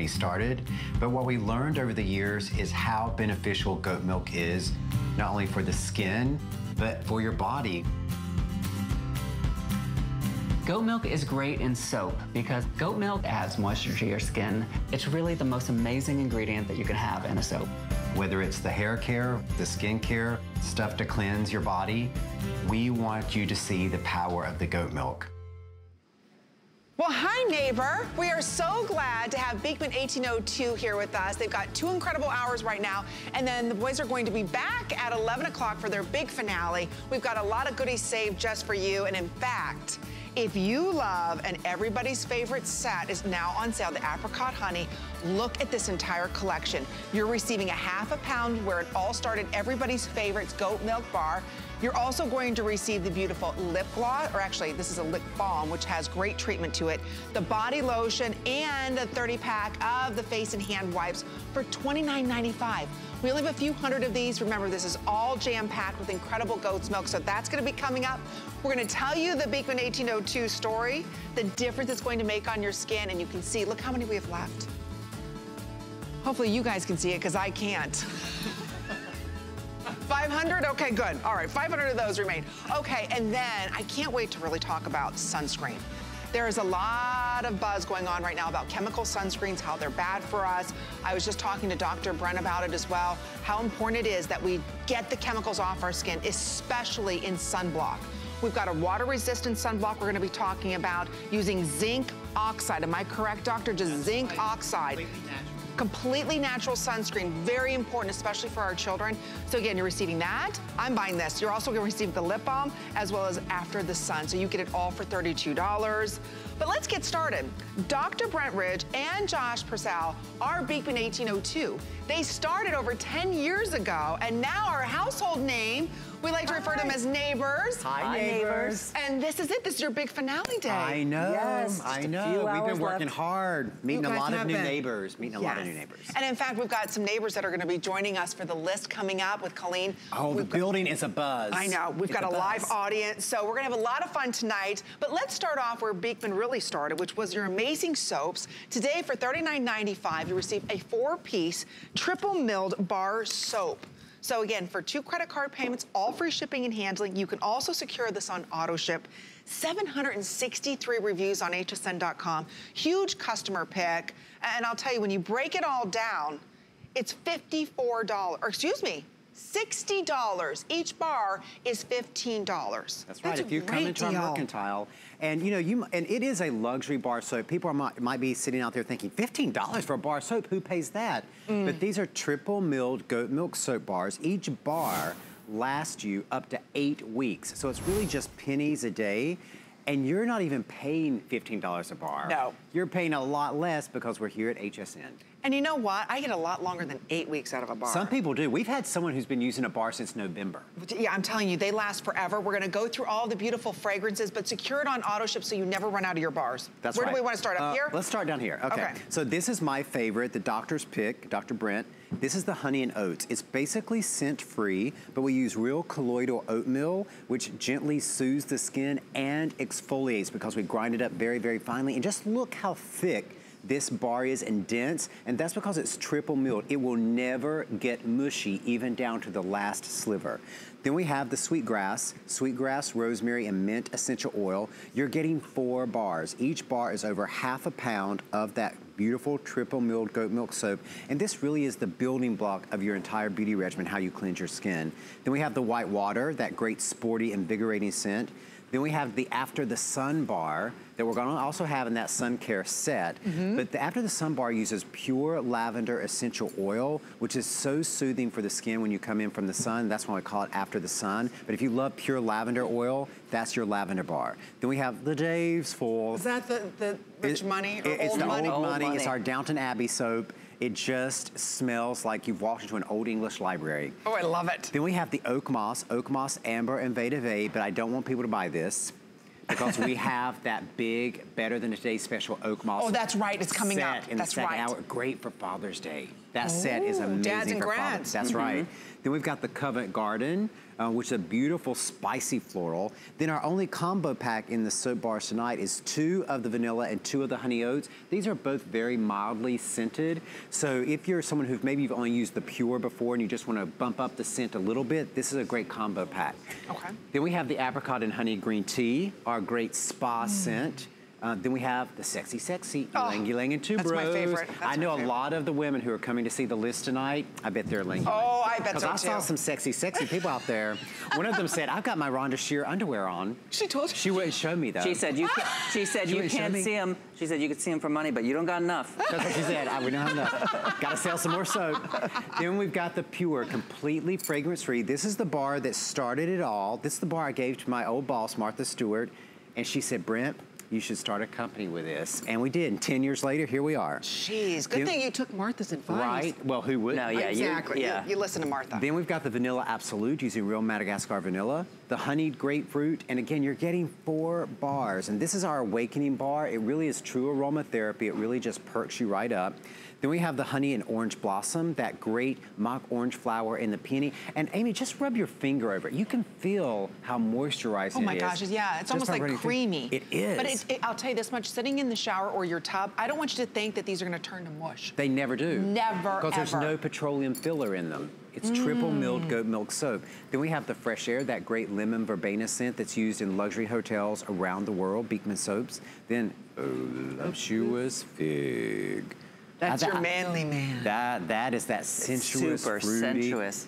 he started. But what we learned over the years is how beneficial goat milk is, not only for the skin, but for your body. Goat milk is great in soap because goat milk adds moisture to your skin. It's really the most amazing ingredient that you can have in a soap. Whether it's the hair care, the skin care, stuff to cleanse your body, we want you to see the power of the goat milk. Well, hi, neighbor. We are so glad to have Beekman 1802 here with us. They've got two incredible hours right now, and then the boys are going to be back at 11 o'clock for their big finale. We've got a lot of goodies saved just for you, and in fact, if you love and everybody's favorite set is now on sale, the apricot honey, look at this entire collection. You're receiving a half a pound where it all started, everybody's favorites goat milk bar. You're also going to receive the beautiful lip gloss, or actually this is a lip balm, which has great treatment to it, the body lotion, and the 30 pack of the face and hand wipes for $29.95. We only have a few hundred of these. Remember, this is all jam-packed with incredible goat's milk, so that's gonna be coming up. We're gonna tell you the Beekman 1802 story, the difference it's going to make on your skin, and you can see, look how many we have left. Hopefully you guys can see it, because I can't. 500? Okay, good. All right, 500 of those remain. Okay, and then I can't wait to really talk about sunscreen. There is a lot of buzz going on right now about chemical sunscreens, how they're bad for us. I was just talking to Dr. Brent about it as well, how important it is that we get the chemicals off our skin, especially in sunblock. We've got a water-resistant sunblock we're gonna be talking about using zinc oxide. Am I correct, doctor? Just That's zinc oxide completely natural sunscreen, very important, especially for our children. So again, you're receiving that. I'm buying this. You're also gonna receive the lip balm as well as after the sun. So you get it all for $32. But let's get started. Dr. Brent Ridge and Josh Purcell are Beekman 1802. They started over 10 years ago and now our household name we like to refer to them as neighbors. Hi, Hi neighbors. And this is it. This is your big finale day. I know. Yes, I know. We've been working left. hard, meeting a lot of new been. neighbors. Meeting yes. a lot of new neighbors. And in fact, we've got some neighbors that are going to be joining us for the list coming up with Colleen. Oh, we've the got, building is a buzz. I know. We've it's got a, a live audience. So we're going to have a lot of fun tonight. But let's start off where Beekman really started, which was your amazing soaps. Today, for $39.95, you receive a four-piece triple milled bar soap. So again, for two credit card payments, all free shipping and handling, you can also secure this on auto ship. 763 reviews on hsn.com. Huge customer pick. And I'll tell you, when you break it all down, it's $54, or excuse me, $60. Each bar is $15. That's right. That's if you come into deal. mercantile, and you know, you and it is a luxury bar soap. People are, might, might be sitting out there thinking, $15 for a bar soap, who pays that? Mm. But these are triple milled goat milk soap bars. Each bar lasts you up to eight weeks. So it's really just pennies a day. And you're not even paying $15 a bar. No. You're paying a lot less because we're here at HSN. And you know what? I get a lot longer than eight weeks out of a bar. Some people do. We've had someone who's been using a bar since November. Yeah, I'm telling you, they last forever. We're gonna go through all the beautiful fragrances, but secure it on auto ship so you never run out of your bars. That's Where right. do we wanna start, up uh, here? Let's start down here, okay. okay. So this is my favorite, the doctor's pick, Dr. Brent. This is the honey and oats. It's basically scent-free, but we use real colloidal oatmeal, which gently soothes the skin and exfoliates because we grind it up very, very finely. And just look how thick this bar is and dense, and that's because it's triple milled. It will never get mushy, even down to the last sliver. Then we have the sweetgrass, sweetgrass, rosemary, and mint essential oil. You're getting four bars. Each bar is over half a pound of that beautiful triple milled goat milk soap. And this really is the building block of your entire beauty regimen, how you cleanse your skin. Then we have the white water, that great sporty, invigorating scent. Then we have the After the Sun bar that we're gonna also have in that sun care set. Mm -hmm. But the After the Sun bar uses pure lavender essential oil, which is so soothing for the skin when you come in from the sun. That's why we call it After the Sun. But if you love pure lavender oil, that's your lavender bar. Then we have the Dave's Full. Is that the, the rich it, money or It's old the money? old money. It's our Downton Abbey soap. It just smells like you've walked into an old English library. Oh, I love it. Then we have the Oak Moss, Oak Moss Amber and Vetiver, but I don't want people to buy this because we have that big, better than a day special Oak Moss. Oh, that's right. It's coming up. In that's the second right. hour. Great for Father's Day. That Ooh, set is amazing dads and for grads. Father's That's mm -hmm. right. Then we've got the Covent Garden uh, which is a beautiful spicy floral. Then our only combo pack in the soap bars tonight is two of the vanilla and two of the honey oats. These are both very mildly scented. So if you're someone who maybe you've only used the pure before and you just want to bump up the scent a little bit, this is a great combo pack. Okay. Then we have the apricot and honey green tea, our great spa Mm. scent. Uh, then we have the sexy, sexy Oh, ylang ylang and two that's my favorite. That's I my know a lot of the women who are coming to see the list tonight. I bet they're ylang. Oh, I bet Because so I saw some sexy, sexy people out there. One of them said, "I've got my Rhonda Shear underwear on." She told you. She wouldn't show me though. She said you. Can, she said She you wouldn't can't see him. She said you could see him for money, but you don't got enough. That's what she said. I, we don't have enough. Got to sell some more soap. Then we've got the Pure, completely fragrance-free. This is the bar that started it all. This is the bar I gave to my old boss, Martha Stewart, and she said, Brent, you should start a company with this. And we did. And 10 years later, here we are. Jeez, good Then- thing you took Martha's advice. Right? Well, who would? No, yeah, you- exactly. yeah. You, you listen to Martha. Then we've got the Vanilla Absolute using real Madagascar vanilla, the honeyed grapefruit, and again, you're getting four bars. And this is our awakening bar. It really is true aromatherapy. It really just perks you right up. Then we have the honey and orange blossom, that great mock orange flower and the peony. And Amy, just rub your finger over it. You can feel how moisturizing Oh my it is. gosh, yeah, it's Just almost like creamy. It is. But it, it, I'll tell you this much, sitting in the shower or your tub, I don't want you to think that these are gonna turn to mush. They never do. Never, Because there's no petroleum filler in them. It's triple milled mm. goat milk soap. Then we have the Fresh Air, that great lemon verbena scent that's used in luxury hotels around the world, Beekman soaps. Then oh, voluptuous fig. That's Now your manly man. That that is that sensuous, Super fruity. sensuous.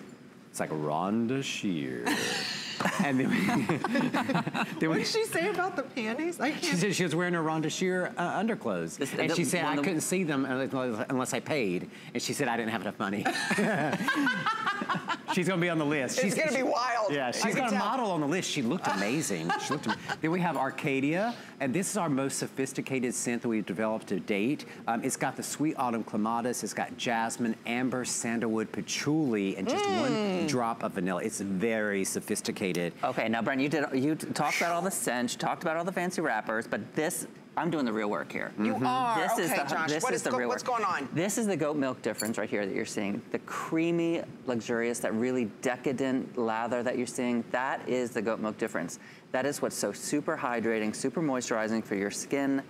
It's like Rhonda Shear. and then, we, then What did she say about the panties? I she can't. said she was wearing her Rhonda Shear uh, underclothes. This- and the- she said, I the- couldn't see them unless, unless I paid. And she said, I didn't have enough money. she's going to be on the list. It's she's gonna be wild. Yeah, I she's can got a tell. model on the list. She looked amazing. she looked am- then we have Arcadia, and this is our most sophisticated scent that we've developed to date. Um, it's got the sweet autumn clematis, it's got jasmine, amber, sandalwood, patchouli, and just Mm. one drop of vanilla. It's very sophisticated. Okay, now Brent, you did you talked about all the scents, you talked about all the fancy wrappers, but this I'm doing the real work here. You mm-hmm. are. This okay, is the, Josh. This what is is the real what's work. going on? This is the goat milk difference right here that you're seeing. The creamy, luxurious, that really decadent lather that you're seeing, that is the goat milk difference. That is what's so super hydrating, super moisturizing for your skin.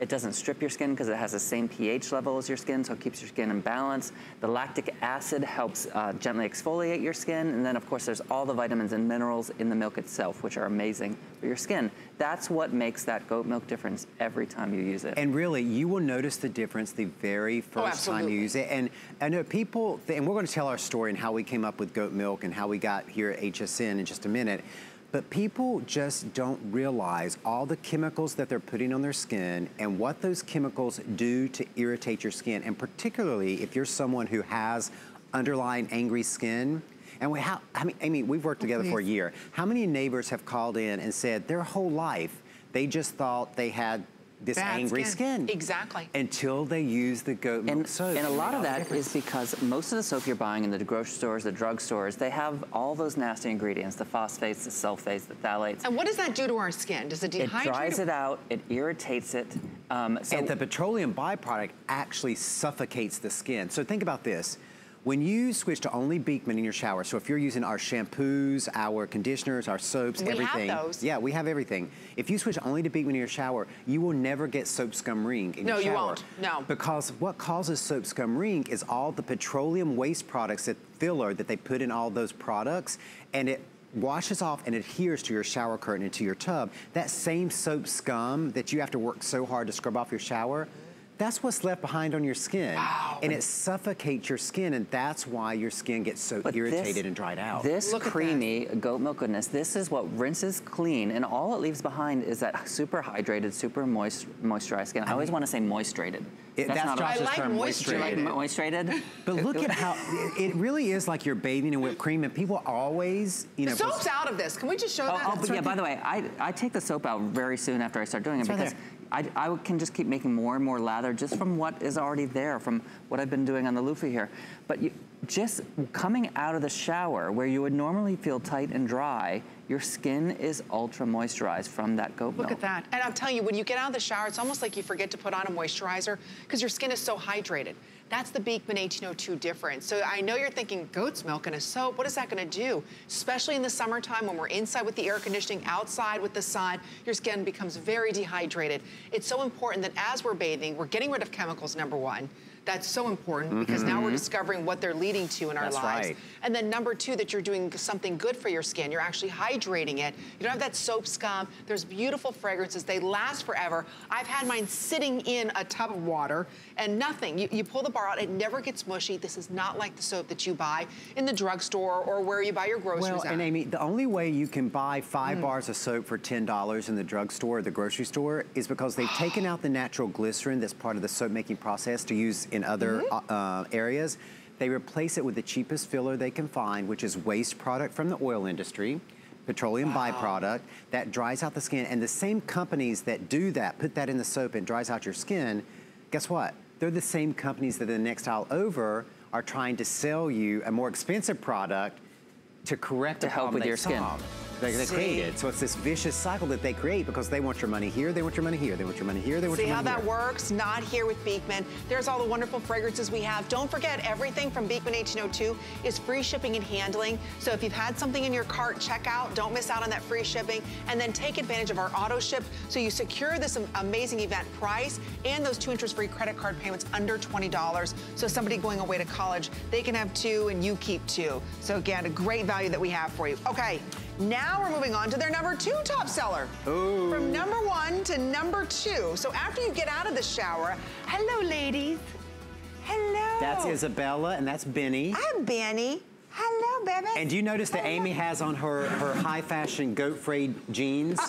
It doesn't strip your skin because it has the same pH level as your skin, so it keeps your skin in balance. The lactic acid helps uh, gently exfoliate your skin. And then, of course, there's all the vitamins and minerals in the milk itself, which are amazing for your skin. That's what makes that goat milk difference every time you use it. And really, you will notice the difference the very first time you use it. And I know people, and we're going to tell our story and how we came up with goat milk and how we got here at HSN in just a minute. But people just don't realize all the chemicals that they're putting on their skin and what those chemicals do to irritate your skin. And particularly if you're someone who has underlying angry skin. And we, how, I mean, Amy, we've worked oh, together for a year. How many neighbors have called in and said their whole life they just thought they had this Bad angry skin. skin. Exactly. Until they use the goat milk And, soap. and a lot of Now, that is because most of the soap you're buying in the grocery stores, the drug stores, they have all those nasty ingredients, the phosphates, the sulfates, the phthalates. And what does that do to our skin? Does it dehydrate? It dries it out, it irritates it. Um, so and the petroleum byproduct actually suffocates the skin. So think about this. When you switch to only Beekman in your shower, so if you're using our shampoos, our conditioners, our soaps, We have everything. those. Yeah, we have everything. If you switch only to Beekman in your shower, you will never get soap scum ring in No, your you shower. won't. No. Because what causes soap scum ring is all the petroleum waste products that filler that they put in all those products, and it washes off and adheres to your shower curtain and to your tub. That same soap scum that you have to work so hard to scrub off your shower, that's what's left behind on your skin. Wow. And it suffocates your skin, and that's why your skin gets so But irritated this- and dried out. This Look creamy goat milk goodness, this is what rinses clean, and all it leaves behind is that super hydrated, super moist, moisturized skin. I always want to say moisturated. It- that's not Josh's I like term, moisture. Do like moisturated. moisturated? But look at how it it really is like you're bathing in whipped cream, and people always, you know, The soap's out of this. Can we just show Oh, that? oh, but yeah, by the way, I, I take the soap out very soon after I start doing it It's right because I, I can just keep making more and more lather just from what is already there, from what I've been doing on the loofah here. But you, just coming out of the shower where you would normally feel tight and dry, your skin is ultra moisturized from that goat Look milk. at that. And I'm telling you, when you get out of the shower, it's almost like you forget to put on a moisturizer because your skin is so hydrated. That's the Beekman 1802 difference. So I know you're thinking goat's milk in a soap. What is that gonna do? Especially in the summertime when we're inside with the air conditioning, outside with the sun, your skin becomes very dehydrated. It's so important that as we're bathing, we're getting rid of chemicals, number one. That's so important mm -hmm. because now we're mm-hmm. discovering what they're leading to in our That's lives. Right. And then number two, that you're doing something good for your skin. You're actually hydrating it. You don't have that soap scum. There's beautiful fragrances. They last forever. I've had mine sitting in a tub of water and nothing. You, you pull the bar out, it never gets mushy. This is not like the soap that you buy in the drugstore or where you buy your groceries Well, at. and Amy, the only way you can buy five mm. bars of soap for $10 in the drugstore or the grocery store is because they've taken out the natural glycerin that's part of the soap making process to use in other mm -hmm. uh, areas. They replace it with the cheapest filler they can find, which is waste product from the oil industry petroleum wow. byproduct that dries out the skin. And the same companies that do that, put that in the soap and dries out your skin, guess what? They're the same companies that the next aisle over are trying to sell you a more expensive product to correct to help with your skin they, they created. So it's this vicious cycle that they create because they want your money here, they want your money here, they want your money here, they want See your money here. See how that works? Not here with Beekman. There's all the wonderful fragrances we have. Don't forget, everything from Beekman 1802 is free shipping and handling. So if you've had something in your cart, check out. Don't miss out on that free shipping. And then take advantage of our auto ship so you secure this amazing event price and those two interest-free credit card payments under $20. So somebody going away to college, they can have two and you keep two. So again, a great value that we have for you. Okay, now we're moving on to their number two top seller. Ooh. From number one to number two. So after you get out of the shower, hello, ladies. Hello. That's Isabella, and that's Benny. I'm Benny. Hello, baby. And do you notice that Amy has on her, her high fashion goat frayed jeans?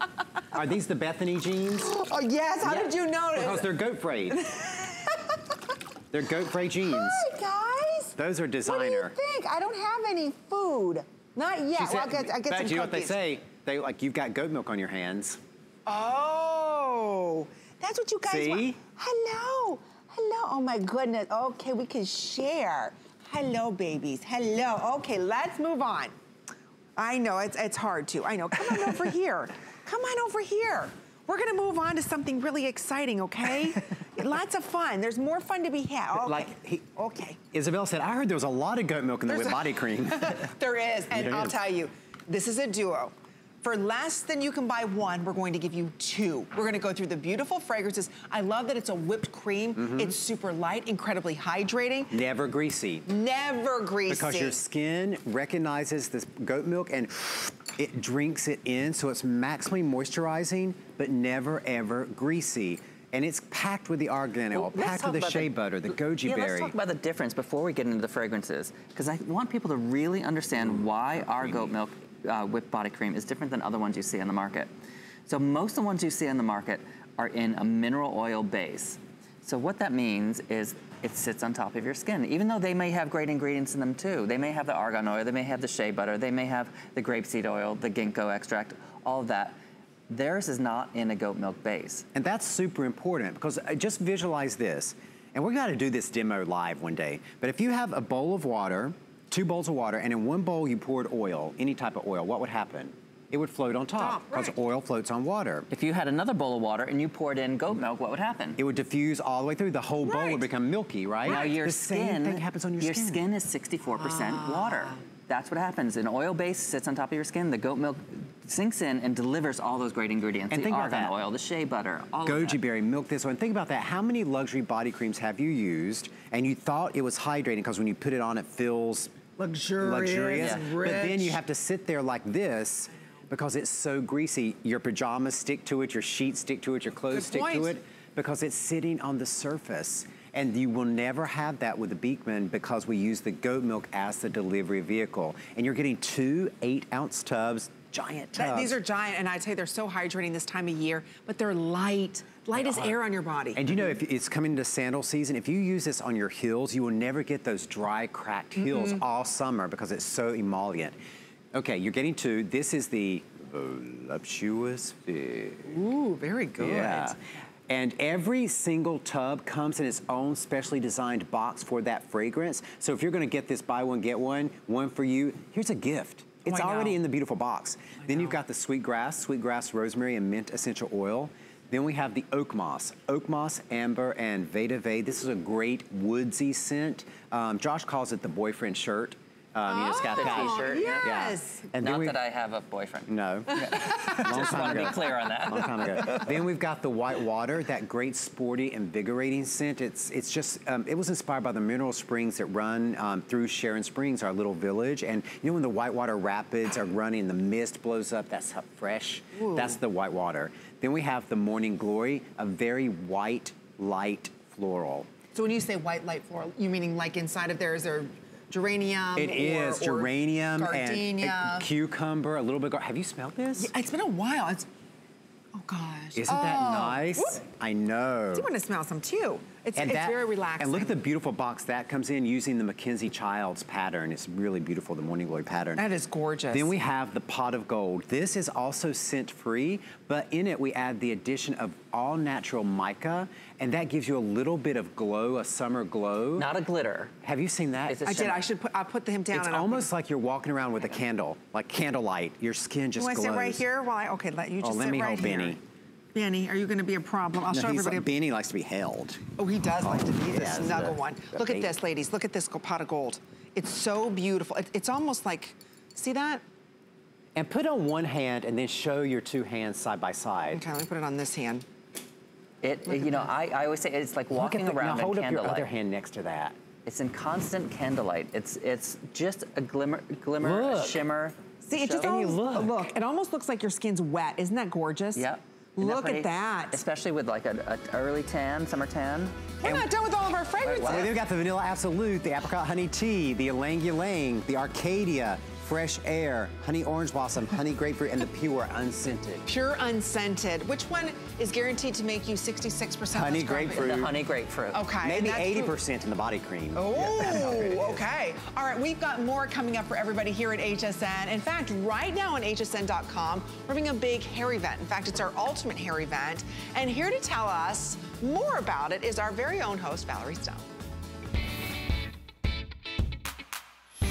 Are these the Bethany jeans? Oh, yes. How did you notice? Because they're goat frayed. they're goat frayed jeans. Hi, guys. Those are designer. What do you think? I don't have any food. Not yet. Said, well, I'll get, I'll get some you know what they say? They like you've got goat milk on your hands. Oh, that's what you guys See? want. Hello, hello. Oh my goodness. Okay, we can share. Hello, babies. Hello. Okay, let's move on. I know it's it's hard to. I know. Come on over here. Come on over here. We're gonna move on to something really exciting, okay? Lots of fun. There's more fun to be had. Okay. Like he, okay. Isabel said, I heard there was a lot of goat milk in the whipped body cream. there is, and I'll tell you, this is a duo. For less than you can buy one, we're going to give you two. We're gonna go through the beautiful fragrances. I love that it's a whipped cream. Mm -hmm. It's super light, incredibly hydrating. Never greasy. Never greasy. Because your skin recognizes this goat milk and it drinks it in, so it's maximally moisturizing, but never ever greasy. And it's packed with the argan oil, well, packed with the shea the, butter, the goji yeah, berry. let's talk about the difference before we get into the fragrances. Because I want people to really understand why our goat milk uh, whipped body cream is different than other ones you see on the market. So most of the ones you see on the market are in a mineral oil base. So what that means is it sits on top of your skin. Even though they may have great ingredients in them too. They may have the argan oil, they may have the shea butter, they may have the grapeseed oil, the ginkgo extract, all of that. Theirs is not in a goat milk base. And that's super important because uh, just visualize this. And we're gonna do this demo live one day. But if you have a bowl of water, two bowls of water, and in one bowl you poured oil, any type of oil, what would happen? it would float on top because right. oil floats on water. If you had another bowl of water and you poured in goat milk, what would happen? It would diffuse all the way through. The whole bowl would become milky, right? Now your the skin, same thing happens on your, your skin. Your skin is 64% ah. water. That's what happens. An oil base sits on top of your skin. The goat milk sinks in and delivers all those great ingredients. And the think about that. oil, the shea butter, all Goji berry, milk this one. Think about that. How many luxury body creams have you used and you thought it was hydrating because when you put it on, it feels luxurious, luxurious. Yeah. but then you have to sit there like this because it's so greasy. Your pajamas stick to it, your sheets stick to it, your clothes Good stick point. to it because it's sitting on the surface. And you will never have that with the Beekman because we use the goat milk as the delivery vehicle. And you're getting two eight ounce tubs, giant tubs. That, these are giant, and I tell you, they're so hydrating this time of year, but they're light. Light as air on your body. And you know, if it's coming to sandal season, if you use this on your heels, you will never get those dry, cracked heels mm -hmm. all summer because it's so emollient. Okay, you're getting to, this is the voluptuous fig. Ooh, very good. Yeah. And every single tub comes in its own specially designed box for that fragrance. So if you're gonna get this buy one, get one, one for you, here's a gift. Oh, it's oh, already in the beautiful box. then you've got the sweet grass, sweet grass, rosemary, and mint essential oil. Then we have the oak moss. Oak moss, amber, and vetiver. This is a great woodsy scent. Um, Josh calls it the boyfriend shirt. Um, you know, it's got The that. t-shirt. Yes. And Not we- that I have a boyfriend. No. Long Just want to be clear on that. Long time ago. then we've got the white water, that great sporty, invigorating scent. It's it's just um, it was inspired by the mineral springs that run um, through Sharon Springs, our little village. And you know when the whitewater rapids are running, the mist blows up. That's how fresh. That's the white water. Then we have the morning glory, a very white, light floral. So when you say white light floral, you meaning like inside of there is there geranium? It or- is geranium and, cucumber, a little bit. gar- Have you smelled this? Yeah, it's been a while. It's oh gosh. Isn't that Oh. nice? Whoop. I know. I want to smell some too. It's, and it's that- very relaxing. And look at the beautiful box that comes in using the Mackenzie Childs pattern. It's really beautiful, the Morning Glory pattern. That is gorgeous. Then we have the pot of gold. This is also scent free, but in it we add the addition of all natural mica, and that gives you a little bit of glow, a summer glow. Not a glitter. have you seen that? It's a I did. I should put. I put him down. It's and almost like you're walking around with a candle, like candlelight. Your skin just You want to glows. sit right here while I? Okay, let you Oh, just let sit me right hold here. Benny. Benny, are you going to be a problem? I'll No, show everybody. like, Benny likes to be held. Oh, he does like to be this snuggle one. the Look at this, ladies. Look at this pot of gold. It's so beautiful. It, it's almost like, see that? And put on one hand and then show your two hands side by side. Okay, let me put it on this hand. It, you know, I, I always say it's like walking the, around now hold in up your candlelight. other hand next to that. It's in constant candlelight. It's it's just a glimmer, glimmer, a Look. shimmer. See, it just almost, look. look. It almost looks like your skin's wet. Isn't that gorgeous? Yep. Isn't Look pretty? at that. Especially with like an early tan, summer tan. We're not done with all of our fragrances. wow. Well, they've got the Vanilla Absolute, the Apricot Honey Tea, the Ylang Ylang, the Arcadia, Fresh Air, Honey Orange Blossom, Honey Grapefruit, and the Pure Unscented. Pure unscented. Which one is guaranteed to make you 66% less Honey grumpy? grapefruit. The honey grapefruit. Okay. Maybe 80% in the body cream. Oh, okay. All right, we've got more coming up for everybody here at HSN. In fact, right now on hsn.com, we're having a big hair event. In fact, it's our ultimate hair event. And here to tell us more about it is our very own host, Valerie Stone.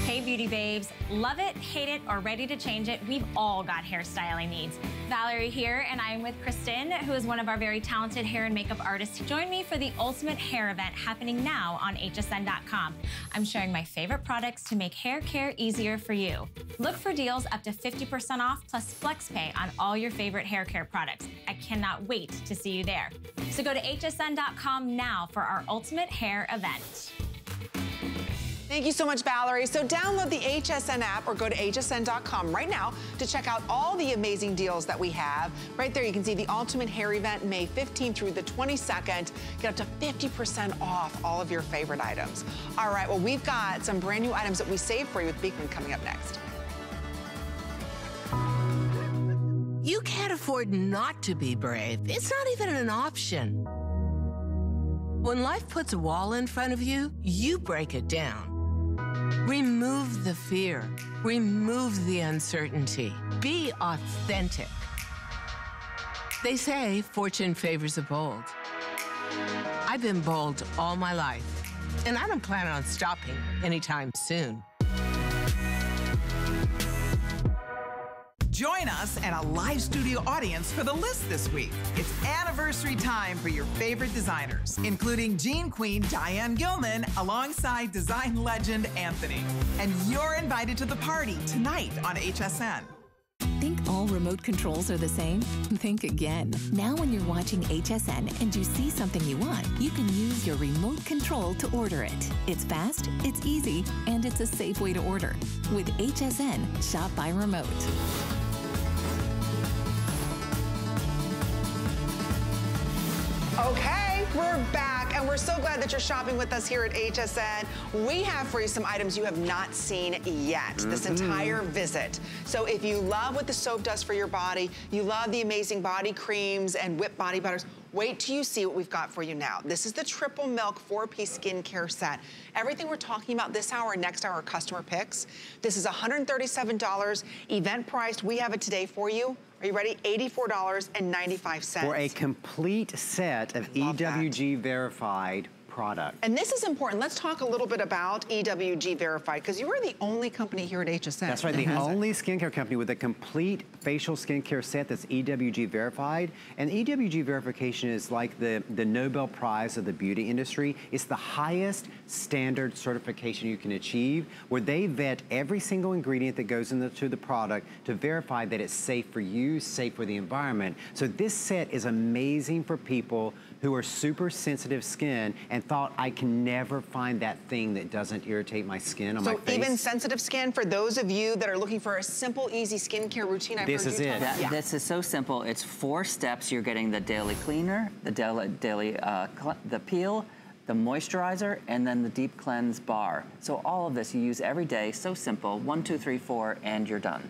Hey beauty babes, love it, hate it, or ready to change it, we've all got hairstyling needs. Valerie here, and I'm with Kristen, who is one of our very talented hair and makeup artists. Join me for the ultimate hair event happening now on hsn.com. I'm sharing my favorite products to make hair care easier for you. Look for deals up to 50% off plus flex pay on all your favorite hair care products. I cannot wait to see you there. So go to hsn.com now for our ultimate hair event. Thank you so much, Valerie. So download the HSN app or go to hsn.com right now to check out all the amazing deals that we have. Right there, you can see the Ultimate Hair Event May 15th through the 22nd. Get up to 50% off all of your favorite items. All right, well, we've got some brand new items that we saved for you with Beekman coming up next. You can't afford not to be brave. It's not even an option. When life puts a wall in front of you, you break it down. Remove the fear. Remove the uncertainty. Be authentic. They say fortune favors the bold. I've been bold all my life, and I don't plan on stopping anytime soon. Join us and a live studio audience for the list this week. It's anniversary time for your favorite designers, including Jean Queen Diane Gilman alongside design legend Anthony. And you're invited to the party tonight on HSN. Think all remote controls are the same? Think again. Now, when you're watching HSN and you see something you want, you can use your remote control to order it. It's fast, it's easy, and it's a safe way to order. With HSN, shop by remote. Okay, we're back, and we're so glad that you're shopping with us here at HSN. We have for you some items you have not seen yet this mm-hmm. entire visit. So if you love what the soap does for your body, you love the amazing body creams and whipped body butters, wait till you see what we've got for you now. This is the Triple Milk four-piece skincare set. Everything we're talking about this hour and next hour customer picks. This is $137, event priced. We have it today for you. Are you ready? $84.95. For a complete set of Love that. EWG verified product. And this is important. Let's talk a little bit about EWG Verified, because you are the only company here at HSN. That's right, the only skincare company with a complete facial skincare set that's EWG verified. And EWG verification is like the, the Nobel Prize of the beauty industry. It's the highest standard certification you can achieve, where they vet every single ingredient that goes into the product to verify that it's safe for you, safe for the environment. So this set is amazing for people who are super sensitive skin and thought I can never find that thing that doesn't irritate my skin on so my face. So even sensitive skin, for those of you that are looking for a simple, easy skincare routine, I've This heard is you it. That, yeah. This is so simple. It's four steps. You're getting the daily cleaner, the daily, daily uh, the peel, the moisturizer, and then the deep cleanse bar. So all of this you use every day. So simple. One, two, three, four, and you're done.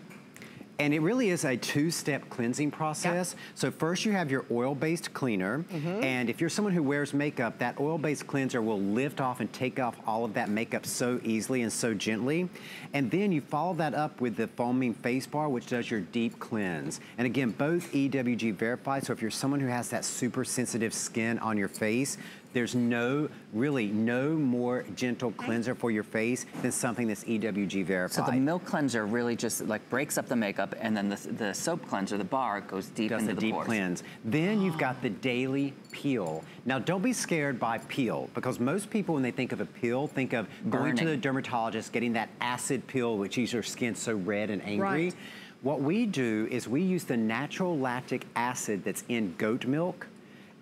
And it really is a two-step cleansing process. So first you have your oil-based cleaner. Mm-hmm. And if you're someone who wears makeup, that oil-based cleanser will lift off and take off all of that makeup so easily and so gently. And then you follow that up with the foaming face bar, which does your deep cleanse. And again, both EWG verified. So if you're someone who has that super sensitive skin on your face, there's no, really no more gentle cleanser for your face than something that's EWG verified. So the milk cleanser really just like breaks up the makeup, and then the, the soap cleanser, the bar, goes deep does into the deep pores. cleanse. Then you've got the daily peel. Now don't be scared by peel because most people when they think of a peel think of going to the dermatologist, getting that acid peel which leaves your skin so red and angry. Right. What we do is we use the natural lactic acid that's in goat milk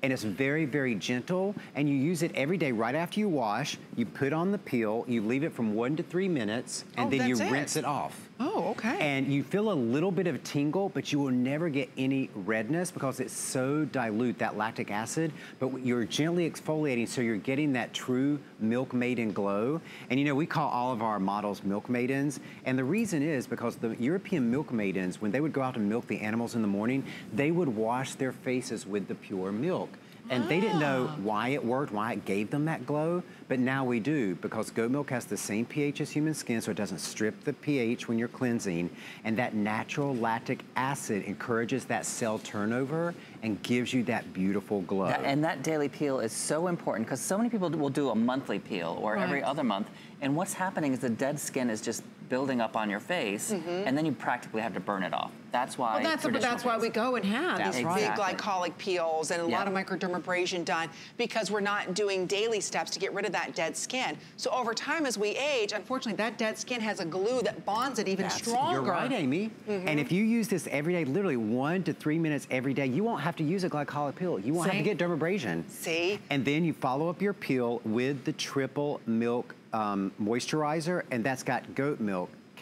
and it's very, very gentle. And you use it every day right after you wash. You put on the peel, you leave it from one to three minutes, and Oh, then you it. rinse it off. Oh, okay. And you feel a little bit of tingle, but you will never get any redness because it's so dilute, that lactic acid. But you're gently exfoliating, so you're getting that true milk maiden glow. And you know, we call all of our models milk maidens. And the reason is because the European milk maidens, when they would go out and milk the animals in the morning, they would wash their faces with the pure milk. And they didn't know ah. why it worked, why it gave them that glow, but now we do because goat milk has the same pH as human skin, so it doesn't strip the pH when you're cleansing. And that natural lactic acid encourages that cell turnover and gives you that beautiful glow. That- and that daily peel is so important because so many people will do a monthly peel or every other month. And what's happening is the dead skin is just building up on your face, and then you practically have to burn it off. That's why. Well, that's, but that's why we go and have That's these right. big Exactly. glycolic peels and a Yeah. lot of microdermabrasion done because we're not doing daily steps to get rid of that dead skin. So over time, as we age, unfortunately, that dead skin has a glue that bonds it even That's- stronger. You're right, Amy. And if you use this every day, literally one to three minutes every day, you won't have to use a glycolic peel. You won't have to get dermabrasion. See? And then you follow up your peel with the triple milk um, moisturizer, and that's got goat milk,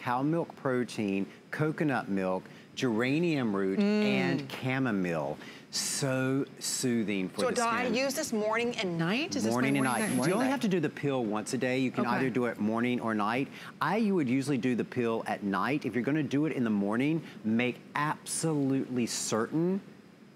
cow milk protein, coconut milk, geranium root, Mm. and chamomile. So soothing for So the skin. So do I use this morning and night? Is this my morning and night. You only have to do the pill once a day. You can Okay. either do it morning or night. I you would usually do the pill at night. If you're going to do it in the morning, make absolutely certain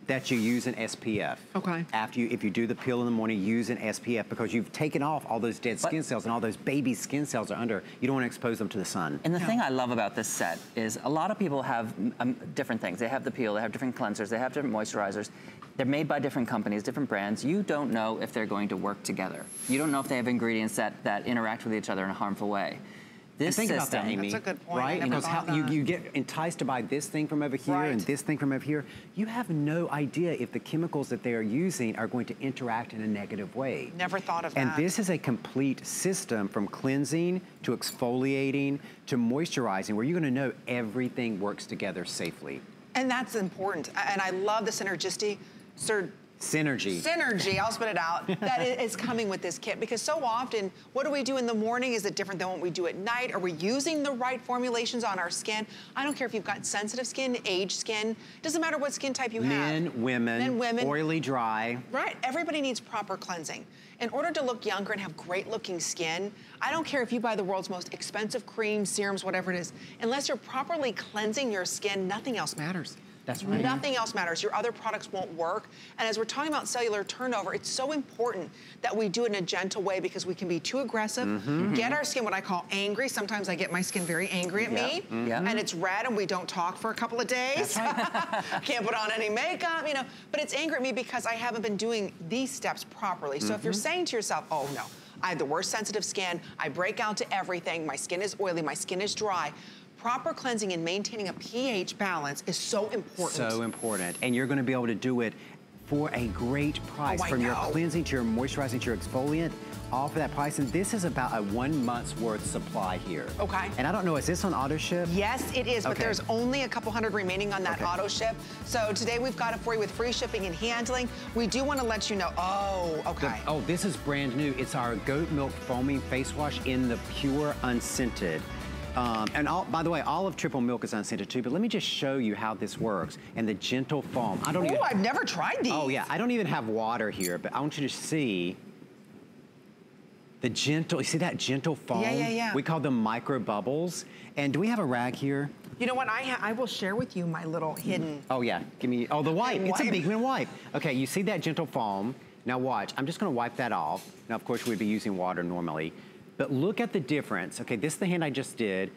that you use an SPF. Okay. After you, if you do the peel in the morning, use an SPF because you've taken off all those dead But- skin cells and all those baby skin cells are under. You don't want to expose them to the sun. And the thing I love about this set is a lot of people have um, different things. They have the peel, they have different cleansers, they have different moisturizers. They're made by different companies, different brands. You don't know if they're going to work together. You don't know if they have ingredients that, that interact with each other in a harmful way. This think system, about that, Amy. That's a good point. Right? Because how you, you get enticed to buy this thing from over here and this thing from over here. You have no idea if the chemicals that they are using are going to interact in a negative way. Never thought of And that. And this is a complete system from cleansing to exfoliating to moisturizing where you're going to know everything works together safely. And that's important. And I love the synergistic, sir, Synergy. synergy, I'll spit it out, that is coming with this kit. Because so often, what do we do in the morning? Is it different than what we do at night? Are we using the right formulations on our skin? I don't care if you've got sensitive skin, aged skin, doesn't matter what skin type you have. Men, women, Men, women. oily, dry. Right, everybody needs proper cleansing. In order to look younger and have great looking skin, I don't care if you buy the world's most expensive creams, serums, whatever it is, unless you're properly cleansing your skin, nothing else matters. That's right. Nothing else matters. Your other products won't work. And as we're talking about cellular turnover, it's so important that we do it in a gentle way because we can be too aggressive, Mm-hmm. get our skin what I call angry. Sometimes I get my skin very angry at me, Yeah. Yeah. and it's red, and we don't talk for a couple of days. Can't put on any makeup, you know. But it's angry at me because I haven't been doing these steps properly. So if you're Mm-hmm. saying to yourself, "Oh no," I have the worst sensitive skin. I break out to everything. My skin is oily. My skin is dry. Proper cleansing and maintaining a pH balance is so important. So important. And you're gonna be able to do it for a great oh, price. Oh, From your cleansing to your moisturizing to your exfoliant, all for that price. And this is about a one month's worth supply here. Okay. And I don't know, is this on auto ship? Yes, it is, but there's only a couple hundred remaining on that Okay. auto ship. So today we've got it for you with free shipping and handling. We do want to let you know. Oh, The- okay. oh, this is brand new. It's our goat milk foaming face wash in the pure unscented. Um, and all, by the way, all of triple milk is unscented too, but let me just show you how this works. And the gentle foam. I don't even. Oh, I've never tried these. Oh yeah, I don't even have water here, but I want you to see the gentle, you see that gentle foam? Yeah, yeah, yeah. We call them micro bubbles. And do we have a rag here? You know what? I I will share with you my little hidden. Oh yeah, give me, oh the wipe, it's a wipe. Beekman wipe. Okay, you see that gentle foam. Now watch, I'm just gonna wipe that off. Now of course we'd be using water normally, but look at the difference. Okay, this is the hand I just did.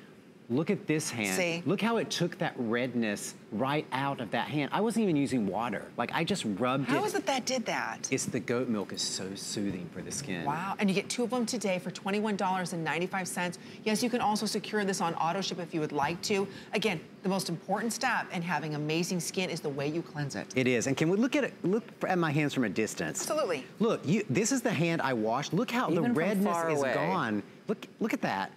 Look at this hand. See? Look how it took that redness right out of that hand. I wasn't even using water. Like I just rubbed How it. is it that did that? It's the goat milk is so soothing for the skin. Wow, and you get two of them today for $21.95. Yes, you can also secure this on auto ship if you would like to. Again, the most important step in having amazing skin is the way you cleanse it. It is, and can we look at it? Look at my hands from a distance. Absolutely. Look, you. This is the hand I washed. Look how Even the redness is away. gone. Look, look at that.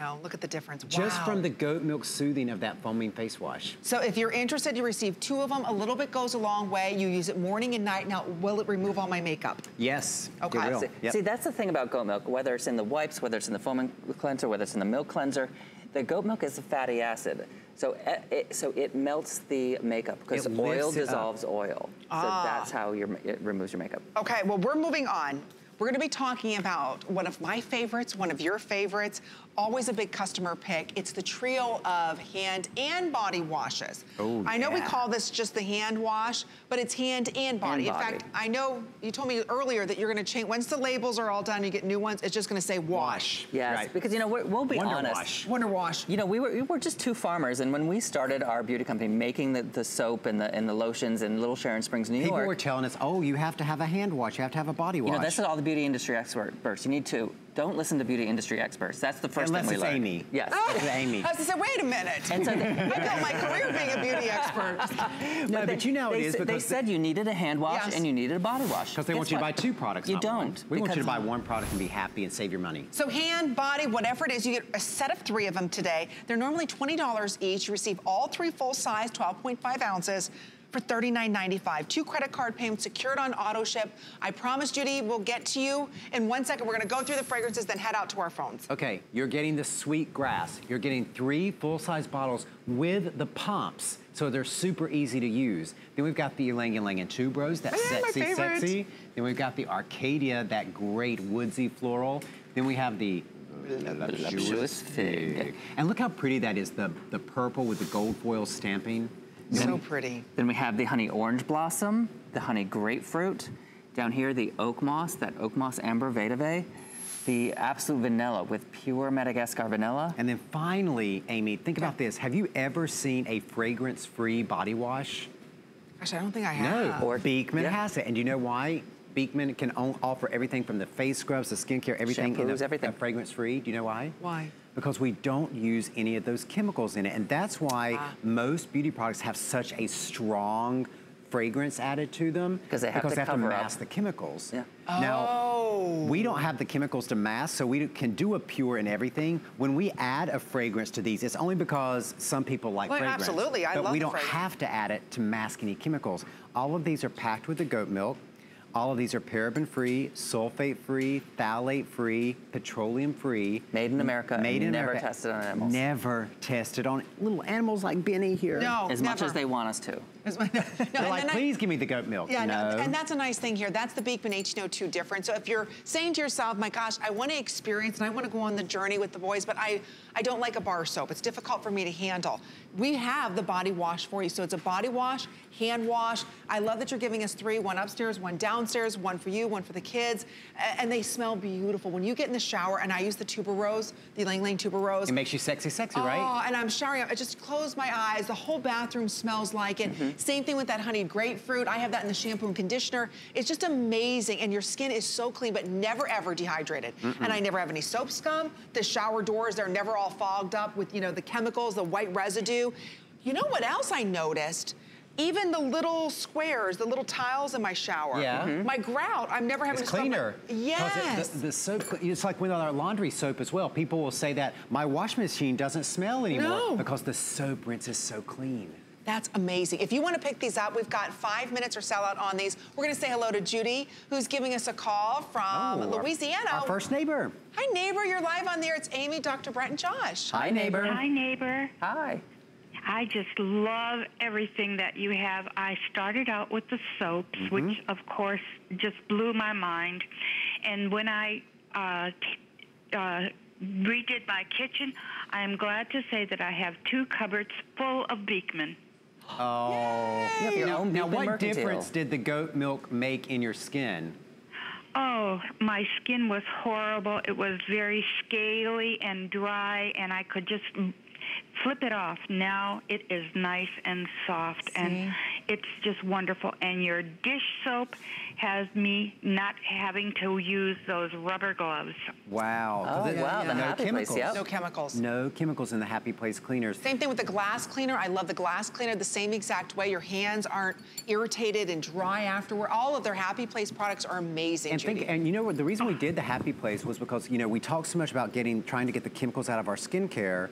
I know, look at the difference. Just Wow. from the goat milk soothing of that foaming face wash. So if you're interested, you receive two of them. A little bit goes a long way. You use it morning and night. Now, will it remove all my makeup? Yes. Okay. will. See, Yep. see, that's the thing about goat milk, whether it's in the wipes, whether it's in the foaming cleanser, whether it's in the milk cleanser, the goat milk is a fatty acid. So eh, it, so it melts the makeup because oil lifts up. dissolves oil. So Ah. that's how your, it removes your makeup. Okay, well, we're moving on. We're gonna be talking about one of my favorites, one of your favorites, always a big customer pick. It's the trio of hand and body washes. Oh, I know we call this just the hand wash, but it's hand and body. In body. fact, I know you told me earlier that you're gonna change, once the labels are all done, you get new ones, it's just gonna say wash. Yes, Right. because you know we're, we'll be Wonder honest. Wash. Wonder wash. You know, we were, we were just two farmers, and when we started our beauty company, making the, the soap and the and the lotions in Little Sharon Springs, New People York, People were telling us, oh, you have to have a hand wash, you have to have a body wash. you know, that's what all the beauty industry experts. You need to don't listen to beauty industry experts. That's the first Unless thing we it's learned. Amy. Yes. Oh! It's Amy. I was gonna say, wait a minute. And so- I built my career being a beauty expert. no, but you know how it they, is sa- they because said you needed a hand wash Yes. and you needed a body wash. because they Guess want you to buy two products. You don't. one. We want you to buy one product and be happy and save your money. So hand, body, whatever it is, you get a set of three of them today. They're normally $20 each. You receive all three full size, 12.5 ounces for $39.95. Two credit card payments secured on auto ship. I promise, Judy, we'll get to you in one second. We're gonna go through the fragrances, then head out to our phones. Okay, you're getting the sweet grass. You're getting three full-size bottles with the pumps, so they're super easy to use. Then we've got the Ylang Ylang and Tuberose, that Yeah, sexy, sexy. Then we've got the Arcadia, that great woodsy floral. Then we have the Voluptuous fig. And look how pretty that is, the, the purple with the gold foil stamping. So pretty. Then we have the honey orange blossom, the honey grapefruit. Down here, the oak moss, that oak moss amber vetiver. The absolute vanilla with pure Madagascar vanilla. And then finally, Amy, think about this. Have you ever seen a fragrance-free body wash? Gosh, I don't think I have. No, have. or Beekman yeah. has it. And do you know why? Beekman can o- offer everything from the face scrubs, the skincare, everything in Shampoos, a, everything. a fragrance-free. Do you know why? Why? Because we don't use any of those chemicals in it. And that's why Ah. most beauty products have such a strong fragrance added to them. 'Cause they have because to they have to cover up. mask the chemicals. Yeah. Now, Oh. we don't have the chemicals to mask, so we can do a pure and everything. When we add a fragrance to these, it's only because some people like Well, fragrance. absolutely. I but love we don't fragrance. have to add it to mask any chemicals. All of these are packed with the goat milk. All of these are paraben-free, sulfate-free, phthalate-free, petroleum-free. Made in America. Made in never America. tested on animals. Never tested on little animals like Benny here. No, As much as they want us to. No, They're like, then I- please give me the goat milk. Yeah, no. no, and that's a nice thing here. That's the Beekman 1802 difference. So if you're saying to yourself, my gosh, I want to experience and I want to go on the journey with the boys, but I, I don't like a bar soap. It's difficult for me to handle. We have the body wash for you. So it's a body wash, hand wash. I love that you're giving us three, one upstairs, one downstairs, one for you, one for the kids. And they smell beautiful. When you get in the shower, and I use the tuberose, the Ylang Ylang tuberose. it makes you sexy, sexy, right? Oh, and I'm showering. I just close my eyes. The whole bathroom smells like it. Mm-hmm. Same thing with that honeyed grapefruit. I have that in the shampoo and conditioner. It's just amazing. And your skin is so clean, but never ever dehydrated. And I never have any soap scum. The shower doors, they're never all fogged up with, you know, the chemicals, the white residue. You know what else I noticed? Even the little squares, the little tiles in my shower. Yeah. Mhm. My grout, I'm never having It's to scrub my- cleaner. 'Cause it- Yes. the, the soap, it's like with our laundry soap as well. People will say that my wash machine doesn't smell anymore No. because the soap rinses so clean. That's amazing. If you want to pick these up, we've got five minutes or sell out on these. We're going to say hello to Judy, who's giving us a call from Oh, Louisiana. Our first neighbor. Hi, neighbor. You're live on there. It's Amy, Dr. Brent, and Josh. Hi, neighbor. Hi, neighbor. Hi. I just love everything that you have. I started out with the soaps, which of course just blew my mind. And when I uh, uh, redid my kitchen, I am glad to say that I have two cupboards full of Beekman. Oh. have now, now what Mercantile. difference did the goat milk make in your skin? Oh, my skin was horrible. It was very scaly and dry, and I could just flip it off. Now it is nice and soft, and it's just wonderful. And your dish soap has me not having to use those rubber gloves. Wow. Oh, 'Cause Oh, it- wow, the no Happy Place, chemicals. yep. No chemicals. No chemicals in the Happy Place cleaners. Same thing with the glass cleaner. I love the glass cleaner the same exact way. Your hands aren't irritated and dry afterward. All of their Happy Place products are amazing, And think, and you know what? The reason we did the Happy Place was because you know we talk so much about getting, trying to get the chemicals out of our skincare.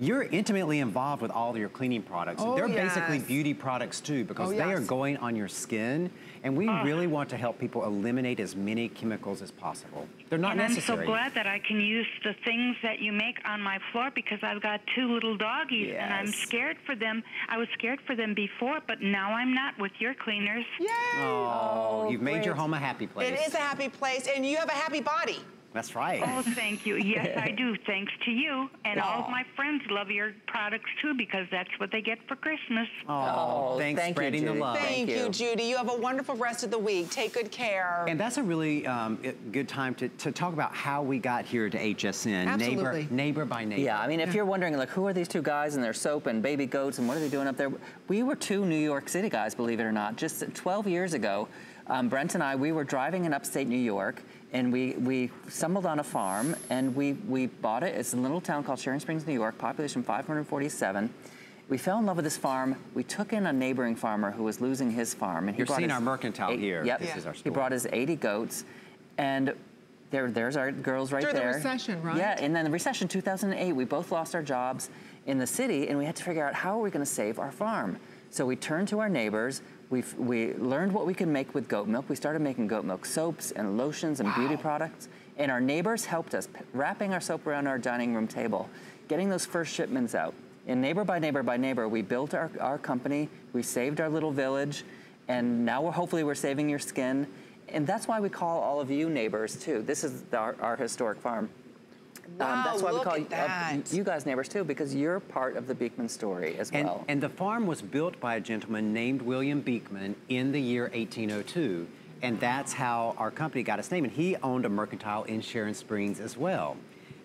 You're intimately involved with all of your cleaning products. Oh, They're basically beauty products too because Oh, they are going on your skin, and we ah. really want to help people eliminate as many chemicals as possible. They're not and necessary. I'm so glad that I can use the things that you make on my floor because I've got two little doggies and I'm scared for them. I was scared for them before, but now I'm not with your cleaners. Yay! Oh, you've made your home a happy place. It is a happy place, and you have a happy body. That's right. Oh, thank you. Yes, I do. Thanks to you. And all of my friends love your products too because that's what they get for Christmas. Oh, thanks thank you, spreading the Judy. love. Thank, Thank you. you. Judy. You have a wonderful rest of the week. Take good care. And that's a really um, good time to, to talk about how we got here to HSN. Absolutely. Neighbor, neighbor by neighbor. Yeah, I mean, if you're wondering, like, who are these two guys and their soap and baby goats and what are they doing up there? We were two New York City guys, believe it or not. Just 12 years ago, um, Brent and I, we were driving in upstate New York and we, we stumbled on a farm and we, we bought it. It's a little town called Sharon Springs, New York, population 547. We fell in love with this farm. We took in a neighboring farmer who was losing his farm. And he You're brought seeing his our mercantile eight- here. Yep. This Yeah. is our He brought his 80 goats, and there, there's our girls right During the there. recession, right? Yeah, and then the recession 2008, we both lost our jobs in the city, and we had to figure out how are we going to save our farm. So we turned to our neighbors. We we learned what we could make with goat milk. We started making goat milk soaps and lotions and beauty products. And our neighbors helped us, wrapping our soap around our dining room table, getting those first shipments out. And neighbor by neighbor by neighbor, we built our, our company. We saved our little village, and now we're hopefully we're saving your skin. And that's why we call all of you neighbors too. This is our, our historic farm. Wow, Um, that's why we call you, that. you guys neighbors too, because you're part of the Beekman story as And, well. and the farm was built by a gentleman named William Beekman in the year 1802. And that's how our company got its name. And he owned a mercantile in Sharon Springs as well.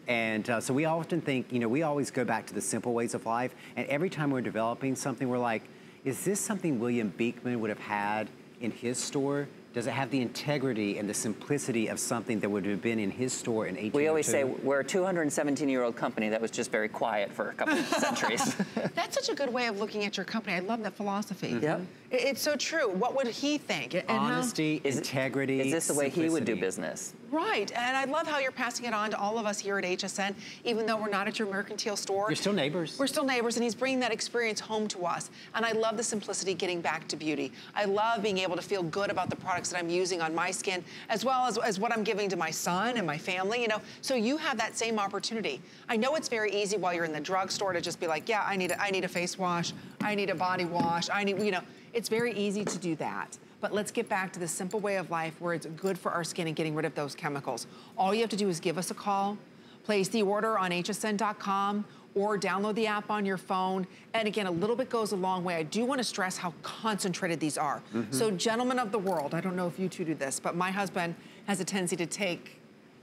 And uh, so we often think, you know, we always go back to the simple ways of life. And every time we're developing something, we're like, is this something William Beekman would have had in his store? Does it have the integrity and the simplicity of something that would have been in his store in 1802? we always say oh we're a 217 year old company that was just very quiet for a couple of centuries. That's such a good way of looking at your company. I love that philosophy. Yep. It- It's so true. What would he think? And Honesty, Is integrity, Is this the way he would do business? Right, and I love how you're passing it on to all of us here at HSN, even though we're not at your mercantile store. You're still neighbors. We're still neighbors, and he's bringing that experience home to us. And I love the simplicity getting back to beauty. I love being able to feel good about the products that I'm using on my skin, as well as, as what I'm giving to my son and my family, you know. So you have that same opportunity. I know it's very easy while you're in the drugstore to just be like, yeah, I need a, I need a face wash, I need a body wash, I need, you know, it's very easy to do that. But let's get back to the simple way of life where it's good for our skin and getting rid of those chemicals. All you have to do is give us a call, place the order on hsn.com or download the app on your phone. And again, a little bit goes a long way. I do wanna stress how concentrated these are. Mm -hmm. So gentlemen of the world, I don't know if you two do this, but my husband has a tendency to take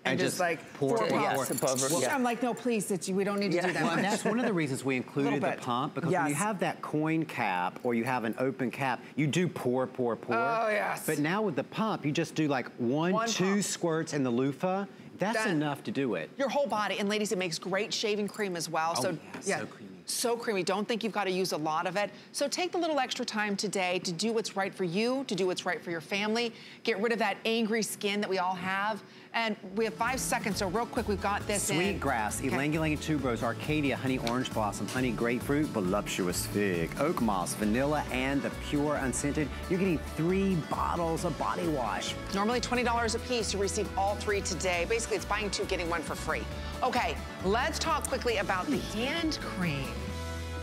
and, And just, just like pour, four pour, pops. pour. Well, I'm like, no, please, it's, we don't need to do that. Well, that's one of the reasons we included the pump because when you have that coin cap or you have an open cap, you do pour, pour, pour. Oh, yes. But now with the pump, you just do like one, One two pump. squirts in the loofah. That's That- enough to do it. Your whole body, and ladies, it makes great shaving cream as well. Oh, so yeah, so creamy. So creamy. Don't think you've got to use a lot of it. So take the little extra time today to do what's right for you, to do what's right for your family. Get rid of that angry skin that we all have. And we have five seconds, so real quick, we've got this in. Sweetgrass, Okay. ylang ylang tuberose, arcadia, honey orange blossom, honey grapefruit, voluptuous fig, oak moss, vanilla, and the pure unscented. You're getting three bottles of body wash. Normally $20 a piece. You receive all three today. Basically, it's buying two, getting one for free. Okay, let's talk quickly about the hand cream.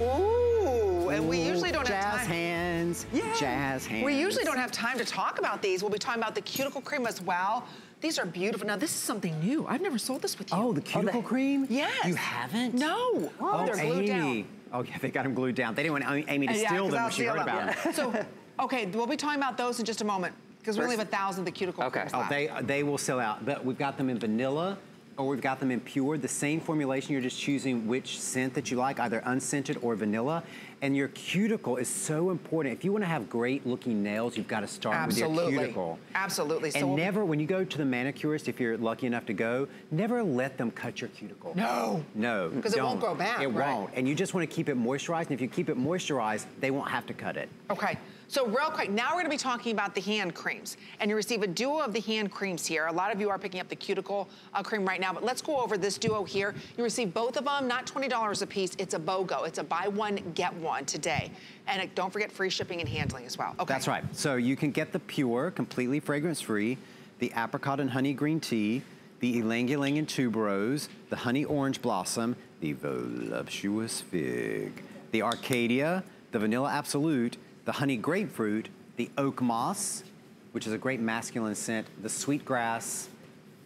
Ooh, and we usually don't jazz have time. hands, jazz hands. We usually don't have time to talk about these. We'll be talking about the cuticle cream as well. These are beautiful. Now, this is something new. I've never sold this with you. Oh, the oh, cuticle cream? Yes. You haven't? No. Oh, oh, they're glued Amy. down. Oh, yeah, they got them glued down. They didn't want Amy- Amy to Yeah, steal 'cause them I'll when she heard them. about them. So, okay, we'll be talking about those in just a moment because we only have a thousand of the cuticle creams Okay. Oh, they, they will sell out. But we've got them in vanilla or we've got them in pure. The same formulation, you're just choosing which scent that you like, either unscented or vanilla. And your cuticle is so important. If you want to have great looking nails, you've got to start with your cuticle. Absolutely. So And we'll never, when you go to the manicurist, if you're lucky enough to go, never let them cut your cuticle. No. No, Because it won't grow back, It right. won't. And you just want to keep it moisturized. And if you keep it moisturized, they won't have to cut it. Okay, so real quick, now we're gonna be talking about the hand creams. And you receive a duo of the hand creams here. A lot of you are picking up the cuticle uh, cream right now, but let's go over this duo here. You receive both of them, not $20 a piece, it's a BOGO. It's a buy one, get one today. And uh, don't forget free shipping and handling as well. Okay. That's right. So you can get the pure, completely fragrance-free, the apricot and honey green tea, the ylang ylang and tuberose, the honey orange blossom, the voluptuous fig, the arcadia, the vanilla absolute, the honey grapefruit, the oak moss, which is a great masculine scent, the sweet grass,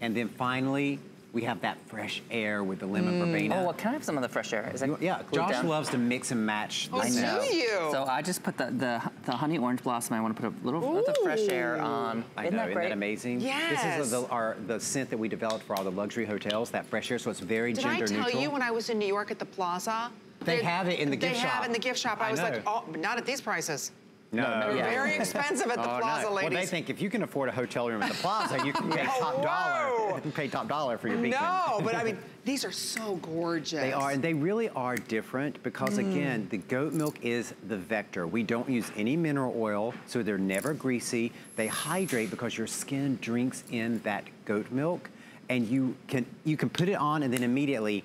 and then finally, we have that fresh air with the lemon mm. verbena. Oh, well, can I have some of the fresh air? Is that yeah, Josh down? loves to mix and match oh, the Oh, scents. do you? So I just put the, the, the honey orange blossom. I want to put a little of the fresh air on. I isn't know, that isn't great? that amazing? Yes. This is the, our, the scent that we developed for all the luxury hotels, that fresh air, so it's very Did gender I tell neutral. you when I was in New York at the Plaza? They have it in the gift shop. They shop. have in the gift shop. I, I was like, oh, not at these prices. no, no, They're yeah. very expensive at the Oh, Plaza, no. ladies. Well, they think if you can afford a hotel room at the Plaza, you can pay Oh, top dollar. You can pay top dollar for your beacon. No, but I mean, these are so gorgeous. They are, and they really are different because, Mm. again, the goat milk is the vector. We don't use any mineral oil, so they're never greasy. They hydrate because your skin drinks in that goat milk, and you can you can put it on and then immediately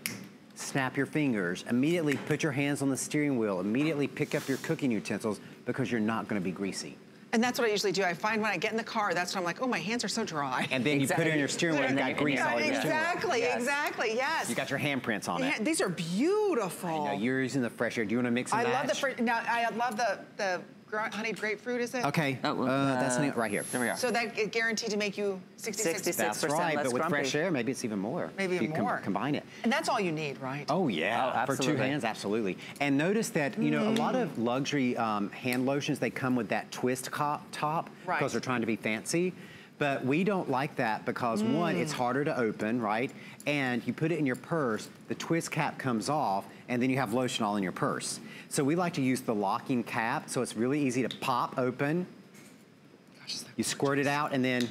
snap your fingers, immediately put your hands on the steering wheel, immediately pick up your cooking utensils because you're not going to be greasy. And that's what I usually do. I find when I get in the car, that's when I'm like, oh, my hands are so dry. And then you put it in your steering wheel and got grease all over your steering wheel. exactly, Yes. exactly, yes. You got your handprints on Yeah, it. these are beautiful. I know, you're using the fresh air. Do you want to mix and I match? love the now. I love the the gr- honeyed grapefruit. Is it? Okay, Oh, well, uh, that's uh, right here. There we are. So that is guaranteed to make you 66. 66. That's 6% right, less but with grumpy. fresh air, maybe it's even more. Maybe if you even com- more. combine it. And that's all you need, right? Oh yeah, Oh, for two hands, absolutely. And notice that you know a lot of luxury um, hand lotions they come with that twist co- top Right. because they're trying to be fancy. But we don't like that because one, it's mm. harder to open, right? And you put it in your purse, the twist cap comes off, and then you have lotion all in your purse. So we like to use the locking cap, so it's really easy to pop open. You squirt it out, and then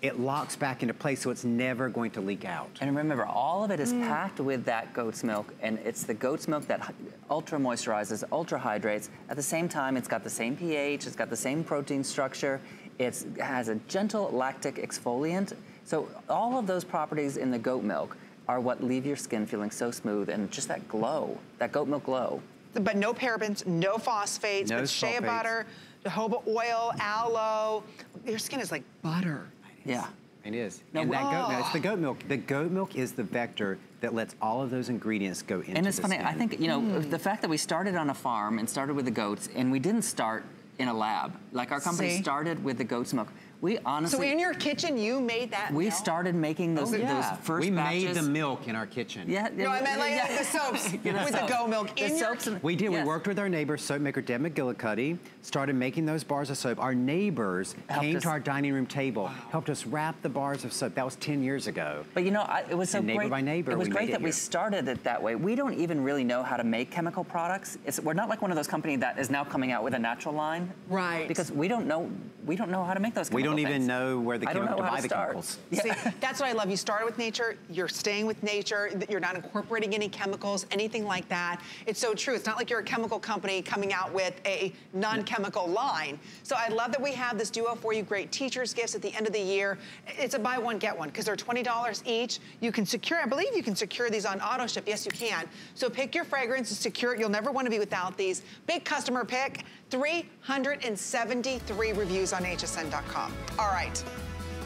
it locks back into place, so it's never going to leak out. And remember, all of it is mm. packed with that goat's milk, and it's the goat's milk that ultra moisturizes, ultra hydrates. At the same time, it's got the same pH, it's got the same protein structure, it's, it has a gentle lactic exfoliant, So all of those properties in the goat milk are what leave your skin feeling so smooth and just that glow, that goat milk glow. But no parabens, no phosphates, No but shea sulfates. butter, jojoba oil, aloe. Your skin is like butter. Yeah. It is. No, and that goat milk, it's the goat milk. The goat milk is the vector that lets all of those ingredients go into And it's the funny, I think, you know, hmm. the fact that we started on a farm and started with the goats and we didn't start in a lab. Like our company See? started with the goat's milk. We honestly. so in your kitchen, you made that we milk? started making those, Oh, yeah. those first we made the milk in our kitchen. Yeah. No, I meant like yeah. the soaps You know, with the soap. goat milk The in your soaps and- We did. Yes. We worked with our neighbor, soap maker Deb McGillicuddy, started making those bars of soap. Our neighbors Helped came us- to our dining room table, helped us wrap the bars of soap. That was 10 years ago. But you know, I, it was so And neighbor great. by neighbor, it was we great made it that we started it that way. We don't even really know how to make chemical products. It's, we're not like one of those companies that is now coming out with a natural line. Right. Because we don't know we don't know how to make those. We chemical don't even things. know where the I don't chemi- know to buy to the start. chemicals. See, that's what I love. You started with nature, you're staying with nature, you're not incorporating any chemicals, anything like that. It's so true. It's not like you're a chemical company coming out with a non-chemical line. So I love that we have this duo for you, great teacher's gifts at the end of the year. It's a buy one, get one, because they're $20 each. You can secure, I believe you can secure these on auto ship. Yes, you can. So pick your fragrance and secure it. You'll never want to be without these. Big customer pick, 373 reviews on hsn.com. All right.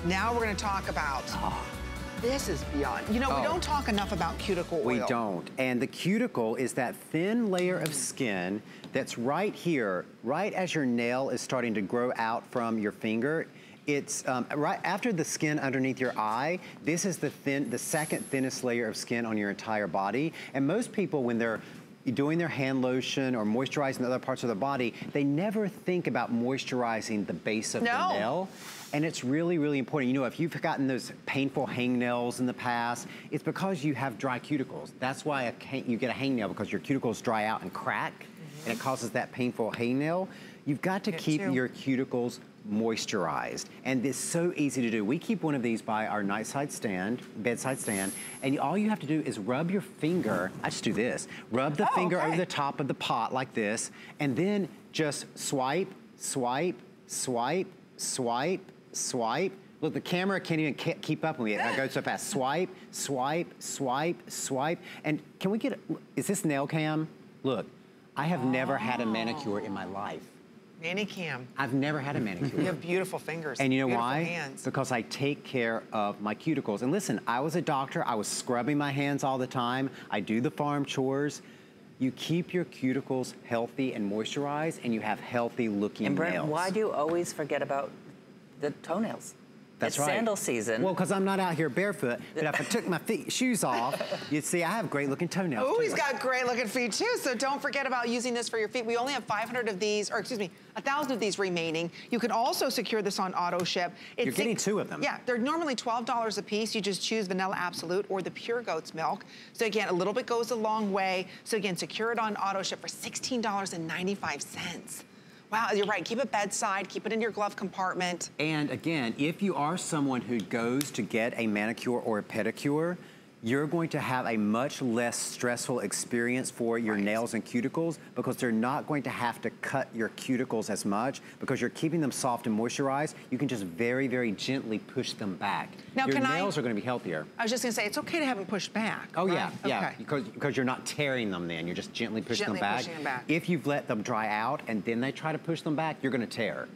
Now we're going to talk about. oh. This is beyond. You know, we Oh. don't talk enough about cuticle oil. We don't. And the cuticle is that thin layer of skin that's right here, right as your nail is starting to grow out from your finger. It's um, right after the skin underneath your eye. This is the thin, the second thinnest layer of skin on your entire body. And most people, when they're doing their hand lotion or moisturizing other parts of their body, they never think about moisturizing the base of No. the nail. And it's really, really important. You know, if you've gotten those painful hangnails in the past, it's because you have dry cuticles. That's why you get a hangnail because your cuticles dry out and crack, and it mm-hmm. causes that painful hangnail. You've got to Get keep two. your cuticles moisturized. And it's so easy to do. We keep one of these by our nightside stand, bedside stand, and all you have to do is rub your finger, I just do this, rub the Oh, finger okay. over the top of the pot like this, and then just swipe, swipe, swipe, swipe, swipe. Look, the camera can't even keep up with me. I go so fast. Swipe, swipe, swipe, swipe. And can we get, a, is this nail cam? Look, I have never had a manicure in my life. Manicam. I've never had a manicure. You have beautiful fingers. And you know why? Hands. Because I take care of my cuticles. And listen, I was a doctor. I was scrubbing my hands all the time. I do the farm chores. You keep your cuticles healthy and moisturized, and you have healthy looking And Brent, nails. why do you always forget about the toenails? That's it's right. sandal season. Well, because I'm not out here barefoot, but if I took my feet, shoes off, you'd see I have great looking toenails. Oh, he's got great looking feet too. So don't forget about using this for your feet. We only have 500 of these, or excuse me, 1,000 of these remaining. You can also secure this on auto ship. You're getting two of them. Yeah, they're normally $12 a piece. You just choose vanilla absolute or the pure goat's milk. So again, a little bit goes a long way. So again, secure it on auto ship for $16.95. Wow, you're right. Keep it bedside. Keep it in your glove compartment. And again, if you are someone who goes to get a manicure or a pedicure, you're going to have a much less stressful experience for your nails and cuticles because they're not going to have to cut your cuticles as much because you're keeping them soft and moisturized. You can just very, very gently push them back. Now, your can I- nails are going to be healthier. I was just gonna say, it's okay to have them pushed back. Oh right? yeah, yeah, Okay. because because you're not tearing them then. You're just gently pushing Gently them back. pushing them back. If you've let them dry out and then they try to push them back, you're going to tear.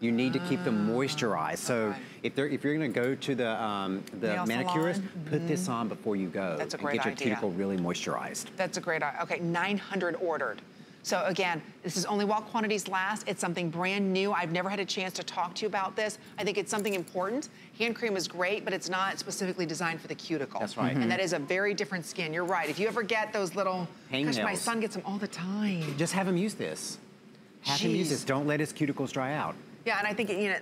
You need to keep them mm. moisturized. So if they're if you're going to go to the um, the Nail manicurist, salon? put this mm-hmm. on before you go That's a and great get your idea. cuticle really moisturized. That's a great, idea. okay, 900 ordered. So again, this is only while quantities last. It's something brand new. I've never had a chance to talk to you about this. I think it's something important. Hand cream is great, but it's not specifically designed for the cuticle. That's right. And that mm-hmm. is a very different skin. You're right. If you ever get those little, gosh, my son gets them all the time. Just have him use this. Have him use this. Don't let his cuticles dry out. Yeah, and I think, you know,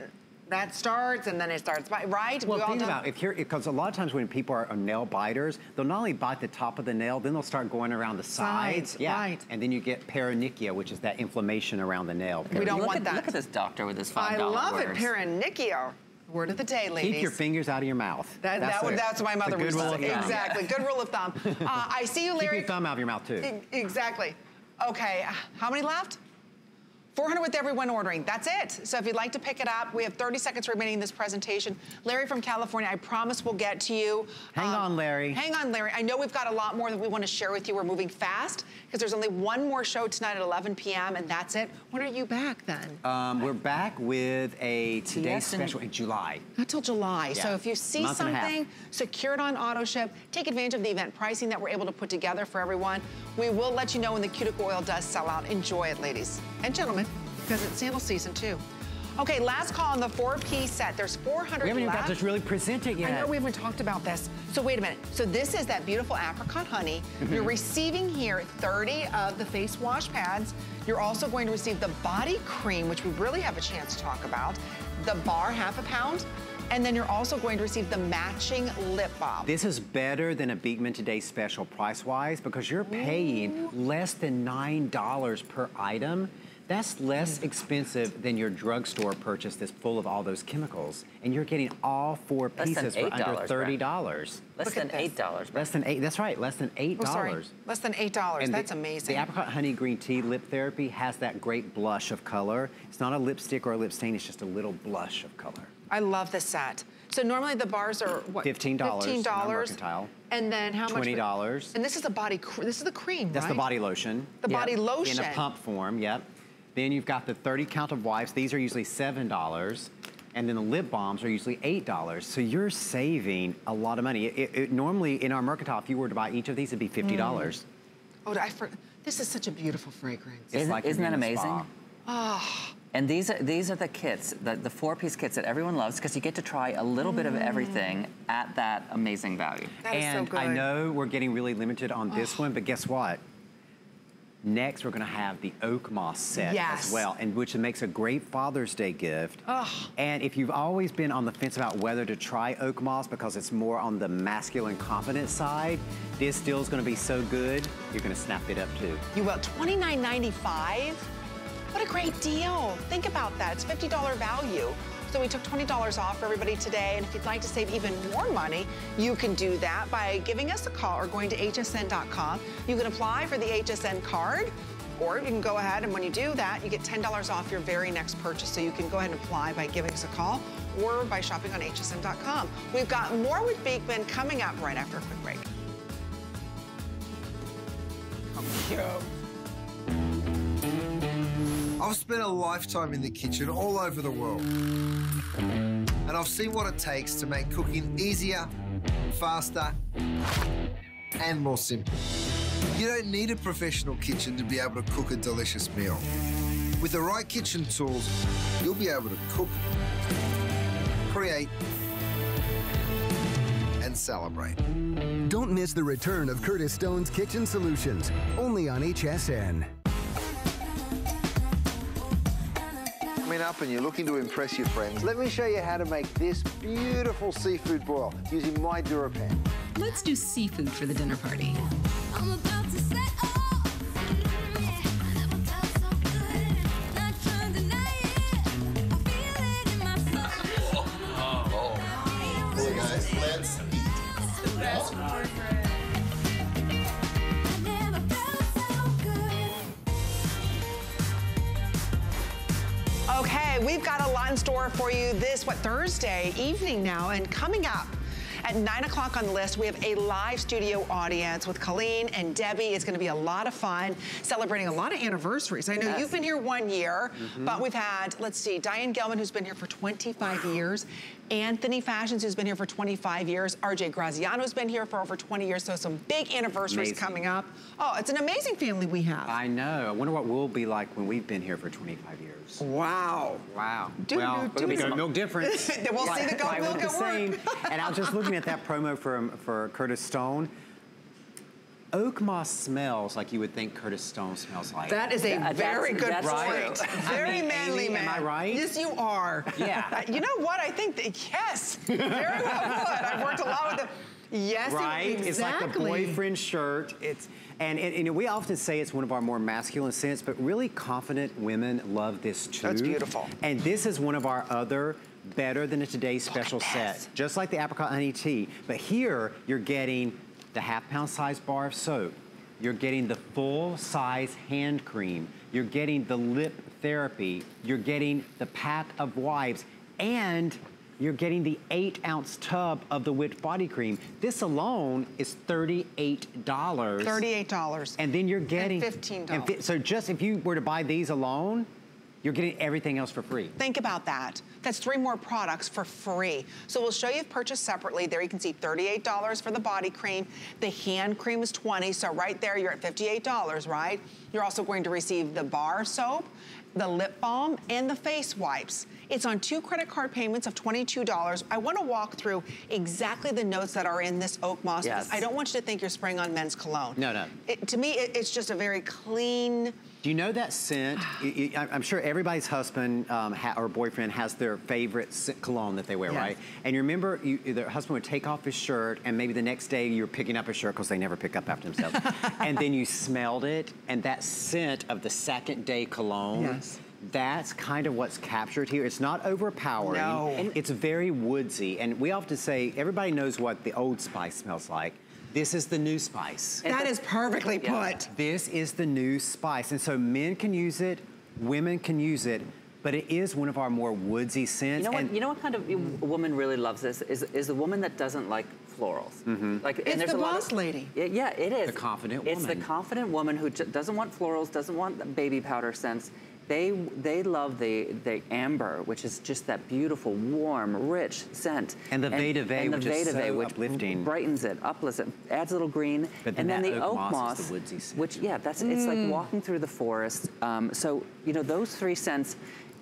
that starts and then it starts, right? Well, We all think know- about if you're because a lot of times when people are nail biters, they'll not only bite the top of the nail, then they'll start going around the sides. Sides, yeah, right. and then you get paronychia, which is that inflammation around the nail. We don't look want at, that. Look at this doctor with his five dollar I love words. it, Paronychia. Word of the day, ladies. Keep your fingers out of your mouth. That, that, would- the- that's my mother the would rule say. Exactly. Good rule of thumb. Uh, I see you, Larry. Keep your thumb out of your mouth too. E- Exactly. Okay, how many left? 400 with everyone ordering. That's it. So if you'd like to pick it up, we have 30 seconds remaining in this presentation. Larry from California, I promise we'll get to you. Hang on, Larry. Hang on, Larry. I know we've got a lot more that we want to share with you. We're moving fast because there's only one more show tonight at 11 p.m. and that's it. When are you back then? Um, we're back with a today Yes, special in July. Not till July. So if you see Month and a half. something, secure it on auto ship. Take advantage of the event pricing that we're able to put together for everyone. We will let you know when the cuticle oil does sell out. Enjoy it, ladies and gentlemen, because it's sandal season too. Okay, last call on the four-piece set. There's 400 We haven't even got this really present yet. I know we haven't talked about this. So wait a minute. So this is that beautiful apricot honey. Mhm. You're receiving here 30 of the face wash pads. You're also going to receive the body cream, which we really have a chance to talk about. The bar, half a pound. And then you're also going to receive the matching lip balm. This is better than a Beekman Today special price-wise because you're paying less than $9 per item. That's less expensive than your drugstore purchase that's full of all those chemicals. And you're getting all four Less pieces for under $8, Brent. $30. Less than $8. Less than eight, that's right, less than $8. Oh, sorry. Less than $8. And That's the, amazing. The apricot honey green tea lip therapy has that great blush of color. It's not a lipstick or a lip stain, it's just a little blush of color. I love this set. So normally the bars are what? $15 on $15. Mercantile. And then how much? $20. And this is a body, cr- this is the cream, That's right? the body lotion. The body lotion. In a pump form, yep. Then you've got the 30 count of wipes. These are usually $7. And then the lip balms are usually $8. So you're saving a lot of money. It, it- normally in our mercantile, if you were to buy each of these, it'd be $50. Oh, I for, this is such a beautiful fragrance. It's Isn't, like isn't that amazing? spa. Oh, And these are these are the kits, the, the four-piece kits that everyone loves because you get to try a little bit of mm. everything at that amazing value. That is so and I know we're getting really limited on this one, but guess what? Next, we're gonna have the oak moss set Yes. as well, and which makes a great Father's Day gift. Ugh. And if you've always been on the fence about whether to try oak moss because it's more on the masculine confident side, this still is gonna be so good, you're gonna snap it up too. you will. $29.95? What a great deal. Think about that. It's $50 value. So we took $20 off for everybody today. And if you'd like to save even more money, you can do that by giving us a call or going to hsn.com. You can apply for the HSN card. Or you can go ahead and when you do that, you get $10 off your very next purchase. So you can go ahead and apply by giving us a call or by shopping on hsn.com. We've got more with Beekman coming up right after a quick break. I've spent a lifetime in the kitchen all over the world. And I've seen what it takes to make cooking easier, faster, and more simple. You don't need a professional kitchen to be able to cook a delicious meal. With the right kitchen tools, you'll be able to cook, create, and celebrate. Don't miss the return of Curtis Stone's Kitchen Solutions, only on HSN. Coming up and you're looking to impress your friends, let me show you how to make this beautiful seafood boil using my DuraPan. Let's do seafood for the dinner party. We've got a lot in store for you this, what, Thursday evening now. And coming up at 9 o'clock on the list, we have a live studio audience with Colleen and Debbie. It's going to be a lot of fun, celebrating a lot of anniversaries. I know Yes. you've been here one year, Mhm. but we've had, let's see, Diane Gelman, who's been here for 25 years, Antthony Fashions, who's been here for 25 years, RJ Graziano's been here for over 20 years, so some big anniversaries Amazing. coming up. Oh, it's an amazing family we have. I know. I wonder what we'll be like when we've been here for 25 years. Wow. Wow. Do- well, do- do- be milk difference. We'll see the Why milk at same? and I was just looking at that promo for, um, for Curtis Stone. Oak moss smells like you would think Curtis Stone smells like. That is a Yeah, very that's- good that's point. true. Very I mean, manly Amy, man. am I right? Yes, you are. Yeah. You know what? I think that, yes. Very well put. I've worked a lot with them. Yes, right? exactly. It's like the boyfriend shirt. It's and, and, you know we often say it's one of our more masculine scents, but really confident women love this too. That's beautiful. And this is one of our other better than a today's special set, just like the apricot honey tea. But here you're getting the half pound size bar of soap. You're getting the full size hand cream. you're getting the lip therapy, you're getting the pack of wipes, and you're getting the eight ounce tub of the Whipped Body Cream. This alone is $38. $38. And then you're getting- And $15. and so just if you were to buy these alone, you're getting everything else for free. Think about that. That's three more products for free. So we'll show you if purchased separately. There you can see $38 for the body cream. The hand cream is 20, so right there you're at $58, right? You're also going to receive the bar soap, the lip balm, and the face wipes. It's on two credit card payments of $22. I wanna walk through exactly the notes that are in this oak moss Yes. I don't want you to think you're spraying on men's cologne. No, no. It, to me, it, it's just a very clean, Do you know that scent? I'm sure everybody's husband um, ha- or boyfriend has their favorite cologne that they wear, Yes. right? And you remember you, their husband would take off his shirt, and maybe the next day you're picking up his shirt because they never pick up after themselves. and then you smelled it, and that scent of the second day cologne. Yes. That's kind of what's captured here. It's not overpowering. No. It's very woodsy. And we often say everybody knows what the old spice smells like. This is the new spice. that is perfectly put. This is the new spice. And so men can use it, women can use it, but it is one of our more woodsy scents. You know what? You know what kind of woman really loves this is is the woman that doesn't like florals. Mhm. Like, It's and there's the a lot of, lady. Yeah, yeah, it is. The confident woman. It's the confident woman who j- doesn't want florals, doesn't want baby powder scents. They they love the the amber, which is just that beautiful, warm, rich scent. And the vetiver, and the which is vetiver, so which uplifting. brightens it, uplifts it, adds a little green. But then and then that the oak oak moss moss, is the woodsy scent. which yeah, that's it's like Mm. walking through the forest. Um, so you know those three scents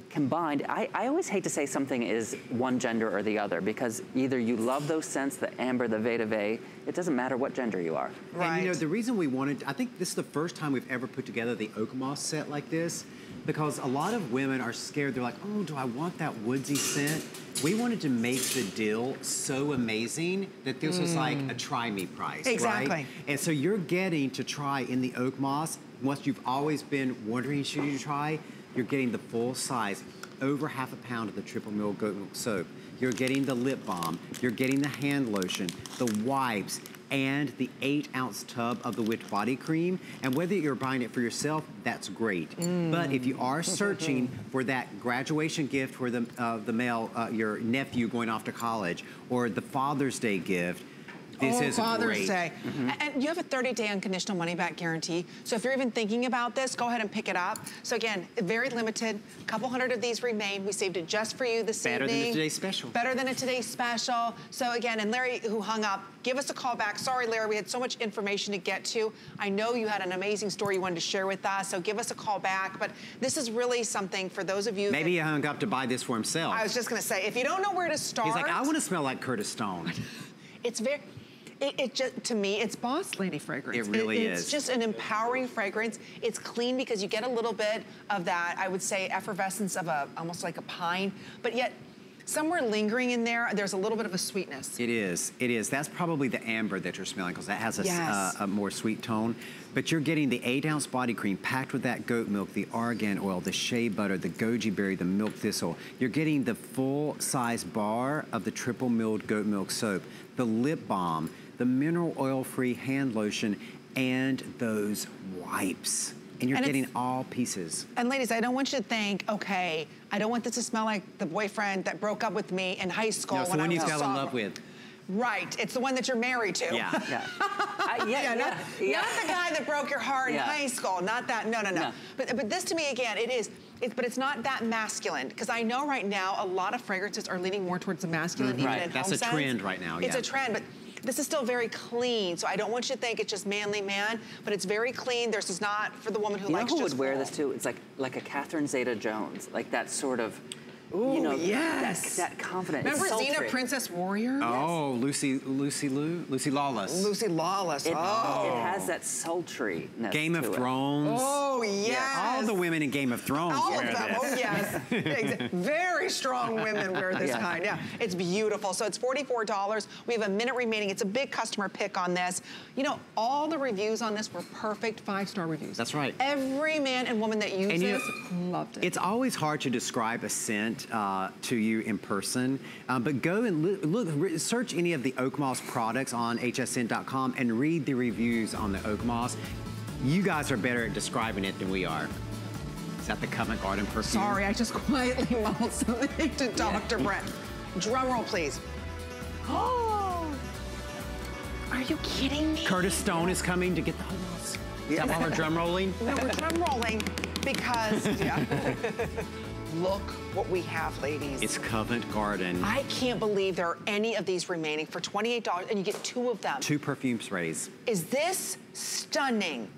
combined, I, I always hate to say something is one gender or the other because either you love those scents, the amber, the vetiver, it doesn't matter what gender you are. And you know, the reason we wanted, I think this is the first time we've ever put together the oak moss set like this, because a lot of women are scared. They're like, oh, do I want that woodsy scent? We wanted to make the deal so amazing that this was like Mm. a try me price, Exactly. right? And so you're getting to try in the oak moss what you've always been wondering should you try. You're getting the full size, over half a pound of the triple mill goat milk soap. You're getting the lip balm. You're getting the hand lotion, the wipes, and the eight ounce tub of the Whipped Body Cream. And whether you're buying it for yourself, that's great. Mm. But if you are searching for that graduation gift for the, uh, the male, uh, your nephew going off to college, or the Father's Day gift, this oh, is Father's great. Day. Mm-hmm. And you have a 30-day unconditional money-back guarantee. So if you're even thinking about this, go ahead and pick it up. So again, very limited. A couple hundred of these remain. We saved it just for you this Better than evening. a today's special. Better than a today's special. So again, and Larry, who hung up, give us a call back. Sorry, Larry, we had so much information to get to. I know you had an amazing story you wanted to share with us, so give us a call back. But this is really something for those of you. Maybe he hung up to buy this for himself. I was just gonna say, if you don't know where to start, He's like, I want to smell like Curtis Stone. it's very. It, it just to me, it's boss lady fragrance. It really it's is. It's just an empowering fragrance. It's clean because you get a little bit of that. I would say effervescence of a almost like a pine, but yet somewhere lingering in there, there's a little bit of a sweetness. It is. It is. That's probably the amber that you're smelling because that has a, s- Yes. uh, a more sweet tone. But you're getting the eight ounce body cream packed with that goat milk, the argan oil, the shea butter, the goji berry, the milk thistle. You're getting the full size bar of the triple milled goat milk soap, the lip balm, the mineral oil free hand lotion, and those wipes. And you're And getting all pieces. And ladies, I don't want you to think, okay, I don't want this to smell like the boyfriend that broke up with me in high school No, it's when the one was you fell in love with. Right, it's the one that you're married to. Yeah. Yeah. I- yeah, yeah, not, yeah. not the guy that broke your heart in high school. Not that. No, no, no. No. But but this to me again, it is. It's, but it's not that masculine because I know right now a lot of fragrances are leaning more towards the masculine, mm-hmm. even Right, in that's home a scents. trend right now, It's a trend, but. This is still very clean, so I don't want you to think it's just manly man, but it's very clean. This is not for the woman who You know likes who just would wear this too? It's like like a Catherine Zeta-Jones, like that sort of, you know, yes. that, that confident. it's Remember Xena. Princess Warrior? Oh, Lucy, Lucy Lou, Lucy Lawless. Lucy Lawless. It, oh. it has that sultry. Game of to it. Thrones. Oh, yes. All the women in Game of Thrones All wear of them. this. Oh, yes. Very strong women wear this Yeah. kind. Yeah, it's beautiful. So it's $44. We have a minute remaining. It's a big customer pick on this. You know, all the reviews on this were perfect five-star reviews. That's right. Every man and woman that used And you know, loved it. It's always hard to describe a scent uh, to you in person, um, but go and look, look search any of the Oak Moss products on hsn.com and read the reviews on the Oak Moss. You guys are better at describing it than we are. Is that the Covent Garden perfume? Sorry, I just quietly mumbled something to Dr. Brent. Drum roll, please. Oh, are you kidding me? Curtis Stone is coming to get the hose. Is that while we're drum rolling? No, we're drum rolling because, yeah. Look what we have, ladies. It's Covent Garden. I can't believe there are any of these remaining for $28 and you get two of them. Two perfume sprays. Is this stunning?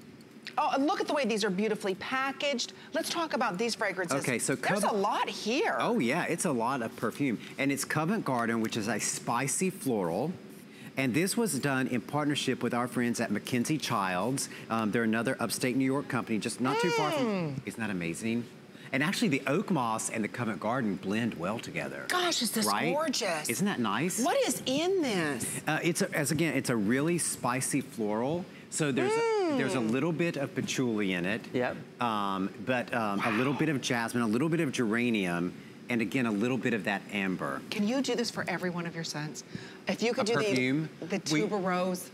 Oh, and look at the way these are beautifully packaged. Let's talk about these fragrances. Okay, so There's a lot here. Oh yeah, it's a lot of perfume. And it's Covent Garden, which is a spicy floral. And this was done in partnership with our friends at MacKenzie-Childs. Um, they're another upstate New York company, just not too far Mm. from. Isn't that amazing? And actually, the oak moss and the Covent Garden blend well together. Gosh, is this right? gorgeous. Isn't that nice? What is in this? Uh, it's a, as again, it's a really spicy floral. So there's a, there's a little bit of patchouli in it. Yep. Um, but um, a little bit of jasmine, a little bit of geranium, and again a little bit of that amber. Can you do this for every one of your scents? If you could A do perfume? the, the tuberose. We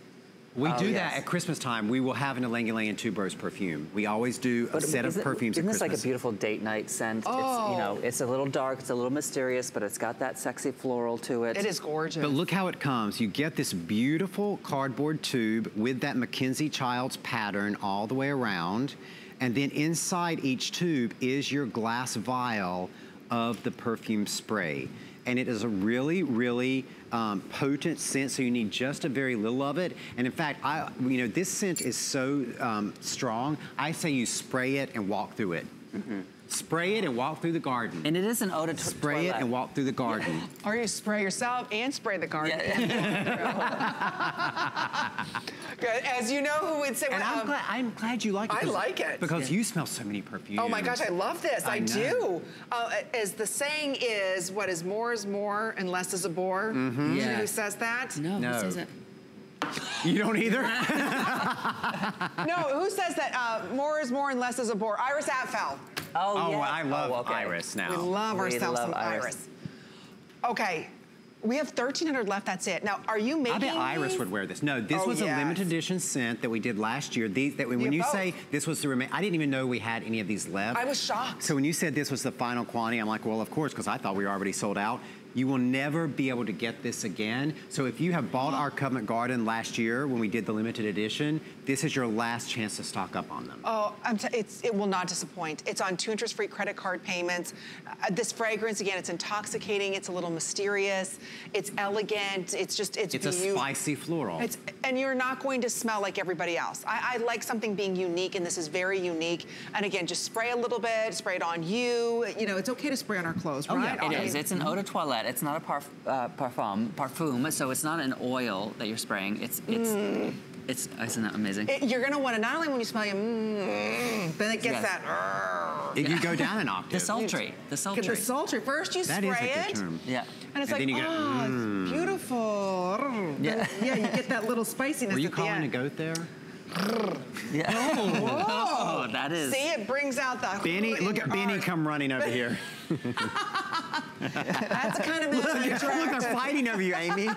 Oh, do yes. that at Christmas time. We will have an Ylang Ylang and Tuberose perfume. We always do a set of isn't- perfumes Isn't at this like a beautiful date night scent? It's, you know, Oh. it's a little dark, it's a little mysterious, but it's got that sexy floral to it. It is gorgeous. But look how it comes. You get this beautiful cardboard tube with that MacKenzie-Childs pattern all the way around. And then inside each tube is your glass vial of the perfume spray. And it is a really, really um, potent scent, so you need just a very little of it. And in fact, I, you know, this scent is so um, strong, I say you spray it and walk through it. Spray it and walk through the garden. And it is an eau de to- Spray it and walk through the garden. Or you spray yourself and spray the garden. Good. As you know who would say, And well, I'm um, glad, I'm glad you like it. I because- like it. Because you smell so many perfumes. Oh my gosh, I love this. I, know. do. Uh, as the saying is, what is more is more and less is a bore. Do you know who says that? No, No. who says it? You don't either? no, who says that uh, more is more and less is a bore? Iris Apfel. Oh, Oh, yes. I love Oh, okay. Iris now. We love We ourselves love some Iris. Iris. Okay, we have 1,300 left. That's it. Now, are you making I bet Iris these? would wear this. No, this Oh, was a limited edition scent that we did last year. These, that when Yeah, you say this was the remain, I didn't even know we had any of these left. I was shocked. So when you said this was the final quantity, I'm like, well, of course, because I thought we were already sold out. You will never be able to get this again. So if you have bought our Covent Garden last year when we did the limited edition, this is your last chance to stock up on them. Oh, I'm it's, it will not disappoint. It's on two interest-free credit card payments. Uh, this fragrance, again, it's intoxicating. It's a little mysterious. It's elegant. It's just, it's It's a spicy floral. It's, and you're not going to smell like everybody else. I, I like something being unique, and this is very unique. And again, just spray a little bit, spray it on you. You know, it's okay to spray on our clothes, Oh, right? yeah, it is. It's an eau de toilette. It's not a parf- uh, parfum, parfum, so it's not an oil that you're spraying. It's, it's, Mm. it's, isn't that amazing? It- you're gonna want to not only when you smell you, mm, then it gets Yes. that. It, you go down an octave. The octave. sultry, the Get sultry. the sultry. First you That spray is a good it, term. Yeah. and it's And then like, you go, oh, mm. it's beautiful. Yeah. yeah, you get that little spiciness Were you at the calling a goat there? Yeah. Whoa. Oh, that is. See, it brings out the. Benny, look at Benny come running over here. That's kind of Look, look, they're fighting over you, Amy.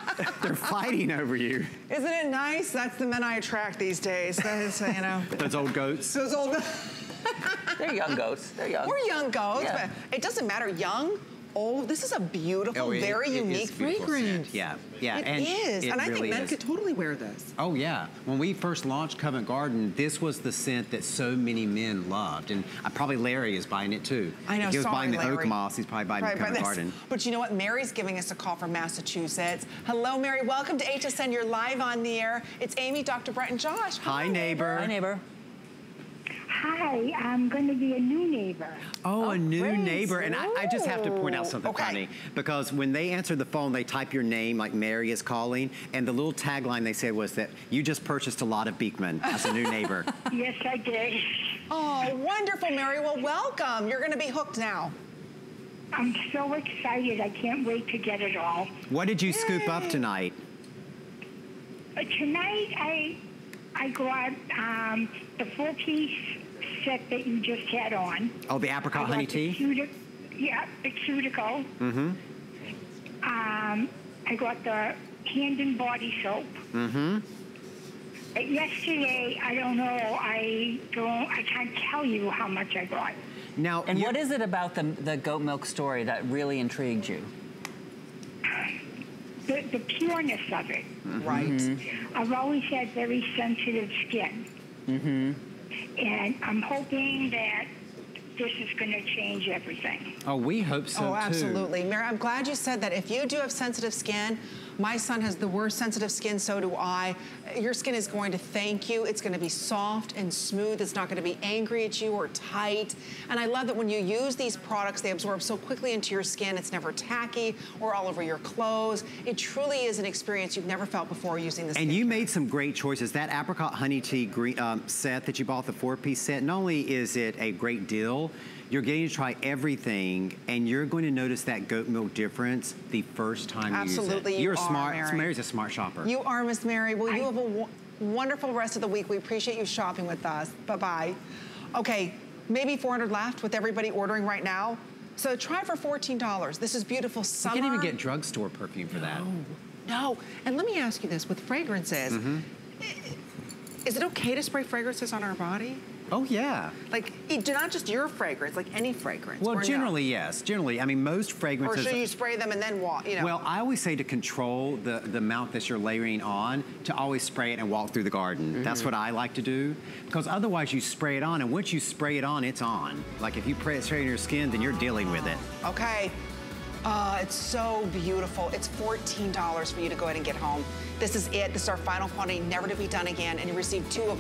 They're fighting over you. Isn't it nice? That's the men I attract these days. That is, you know. Those old goats. Those old. They're young goats. They're young. We're young goats, Yeah. but it doesn't matter. Young, old. This is a beautiful, Oh, it- very it is unique beautiful fragrance. scent. Yeah, yeah. It and is, it and I really think men is. could totally wear this. Oh yeah. When we first launched Covent Garden, this was the scent that so many men loved, and uh, probably Larry is buying it too. I know. If he was sorry, buying the Larry. oak moss, he's probably buying Right, the but Covent this- Garden. But you know what? Mary's giving us a call from Massachusetts. Hello, Mary. Welcome to HSN. You're live on the air. It's Amy, Dr. Brent, and Josh. Hi, neighbor. Hi, neighbor. Hi, I'm going to be a new neighbor. Oh, a new great. neighbor. And I, I just have to point out something okay. funny because when they answer the phone, they type your name like Mary is calling, and the little tagline they said was that you just purchased a lot of Beekman as a new neighbor. Yes, I did. Oh, wonderful, Mary. Well, welcome. You're going to be hooked now. I'm so excited. I can't wait to get it all. what did you scoop up tonight? Uh, tonight, I I got um, the four piece set that you just had on. Oh, the I apricot got honey the tea. cutic- yeah, the cuticle. Mm-hmm. Um, I got the hand and body soap. Mm-hmm. But yesterday, I don't know. I don't. I can't tell you how much I got. Now, and what is it about the, the goat milk story that really intrigued you? The, the pureness of it. Right. Mm-hmm. I've always had very sensitive skin, Mm-hmm. And I'm hoping that this is going to change everything. Oh, we hope so oh, too. absolutely. Mary, I'm glad you said that. If you do have sensitive skin, my son has the worst sensitive skin, so do I. Your skin is going to thank you. It's going to be soft and smooth. It's not going to be angry at you or tight. And I love that when you use these products, they absorb so quickly into your skin. It's never tacky or all over your clothes. It truly is an experience you've never felt before using this. And you made some great choices. That apricot honey tea green, um, set that you bought, the four-piece set, not only is it a great deal, you're getting to try everything, and you're going to notice that goat milk difference the first time Absolutely, you you use it. Absolutely, you are, smart. Mary. Mary's a smart shopper. You are Miss Mary. Well, you have a wonderful rest of the week. We appreciate you shopping with us. Bye-bye. Okay, maybe 400 left with everybody ordering right now. So try for $14. This is beautiful summer. you can't even get drugstore perfume for that. No, and let me ask you this, with fragrances, Mhm. is it okay to spray fragrances on our body? Oh, yeah. Like, not just your fragrance, like any fragrance. Well, or no? generally, yes. Generally, I mean, most fragrances. Or should you spray them and then walk, you know? Well, I always say to control the, the amount that you're layering on, to always spray it and walk through the garden. That's Mhm. what I like to do. Because otherwise you spray it on, and once you spray it on, it's on. Like if you spray it straight in your skin, then you're dealing with it. Okay. Uh, it's so beautiful. It's $14 for you to go ahead and get home. This is it. This is our final quantity, never to be done again. And you receive two of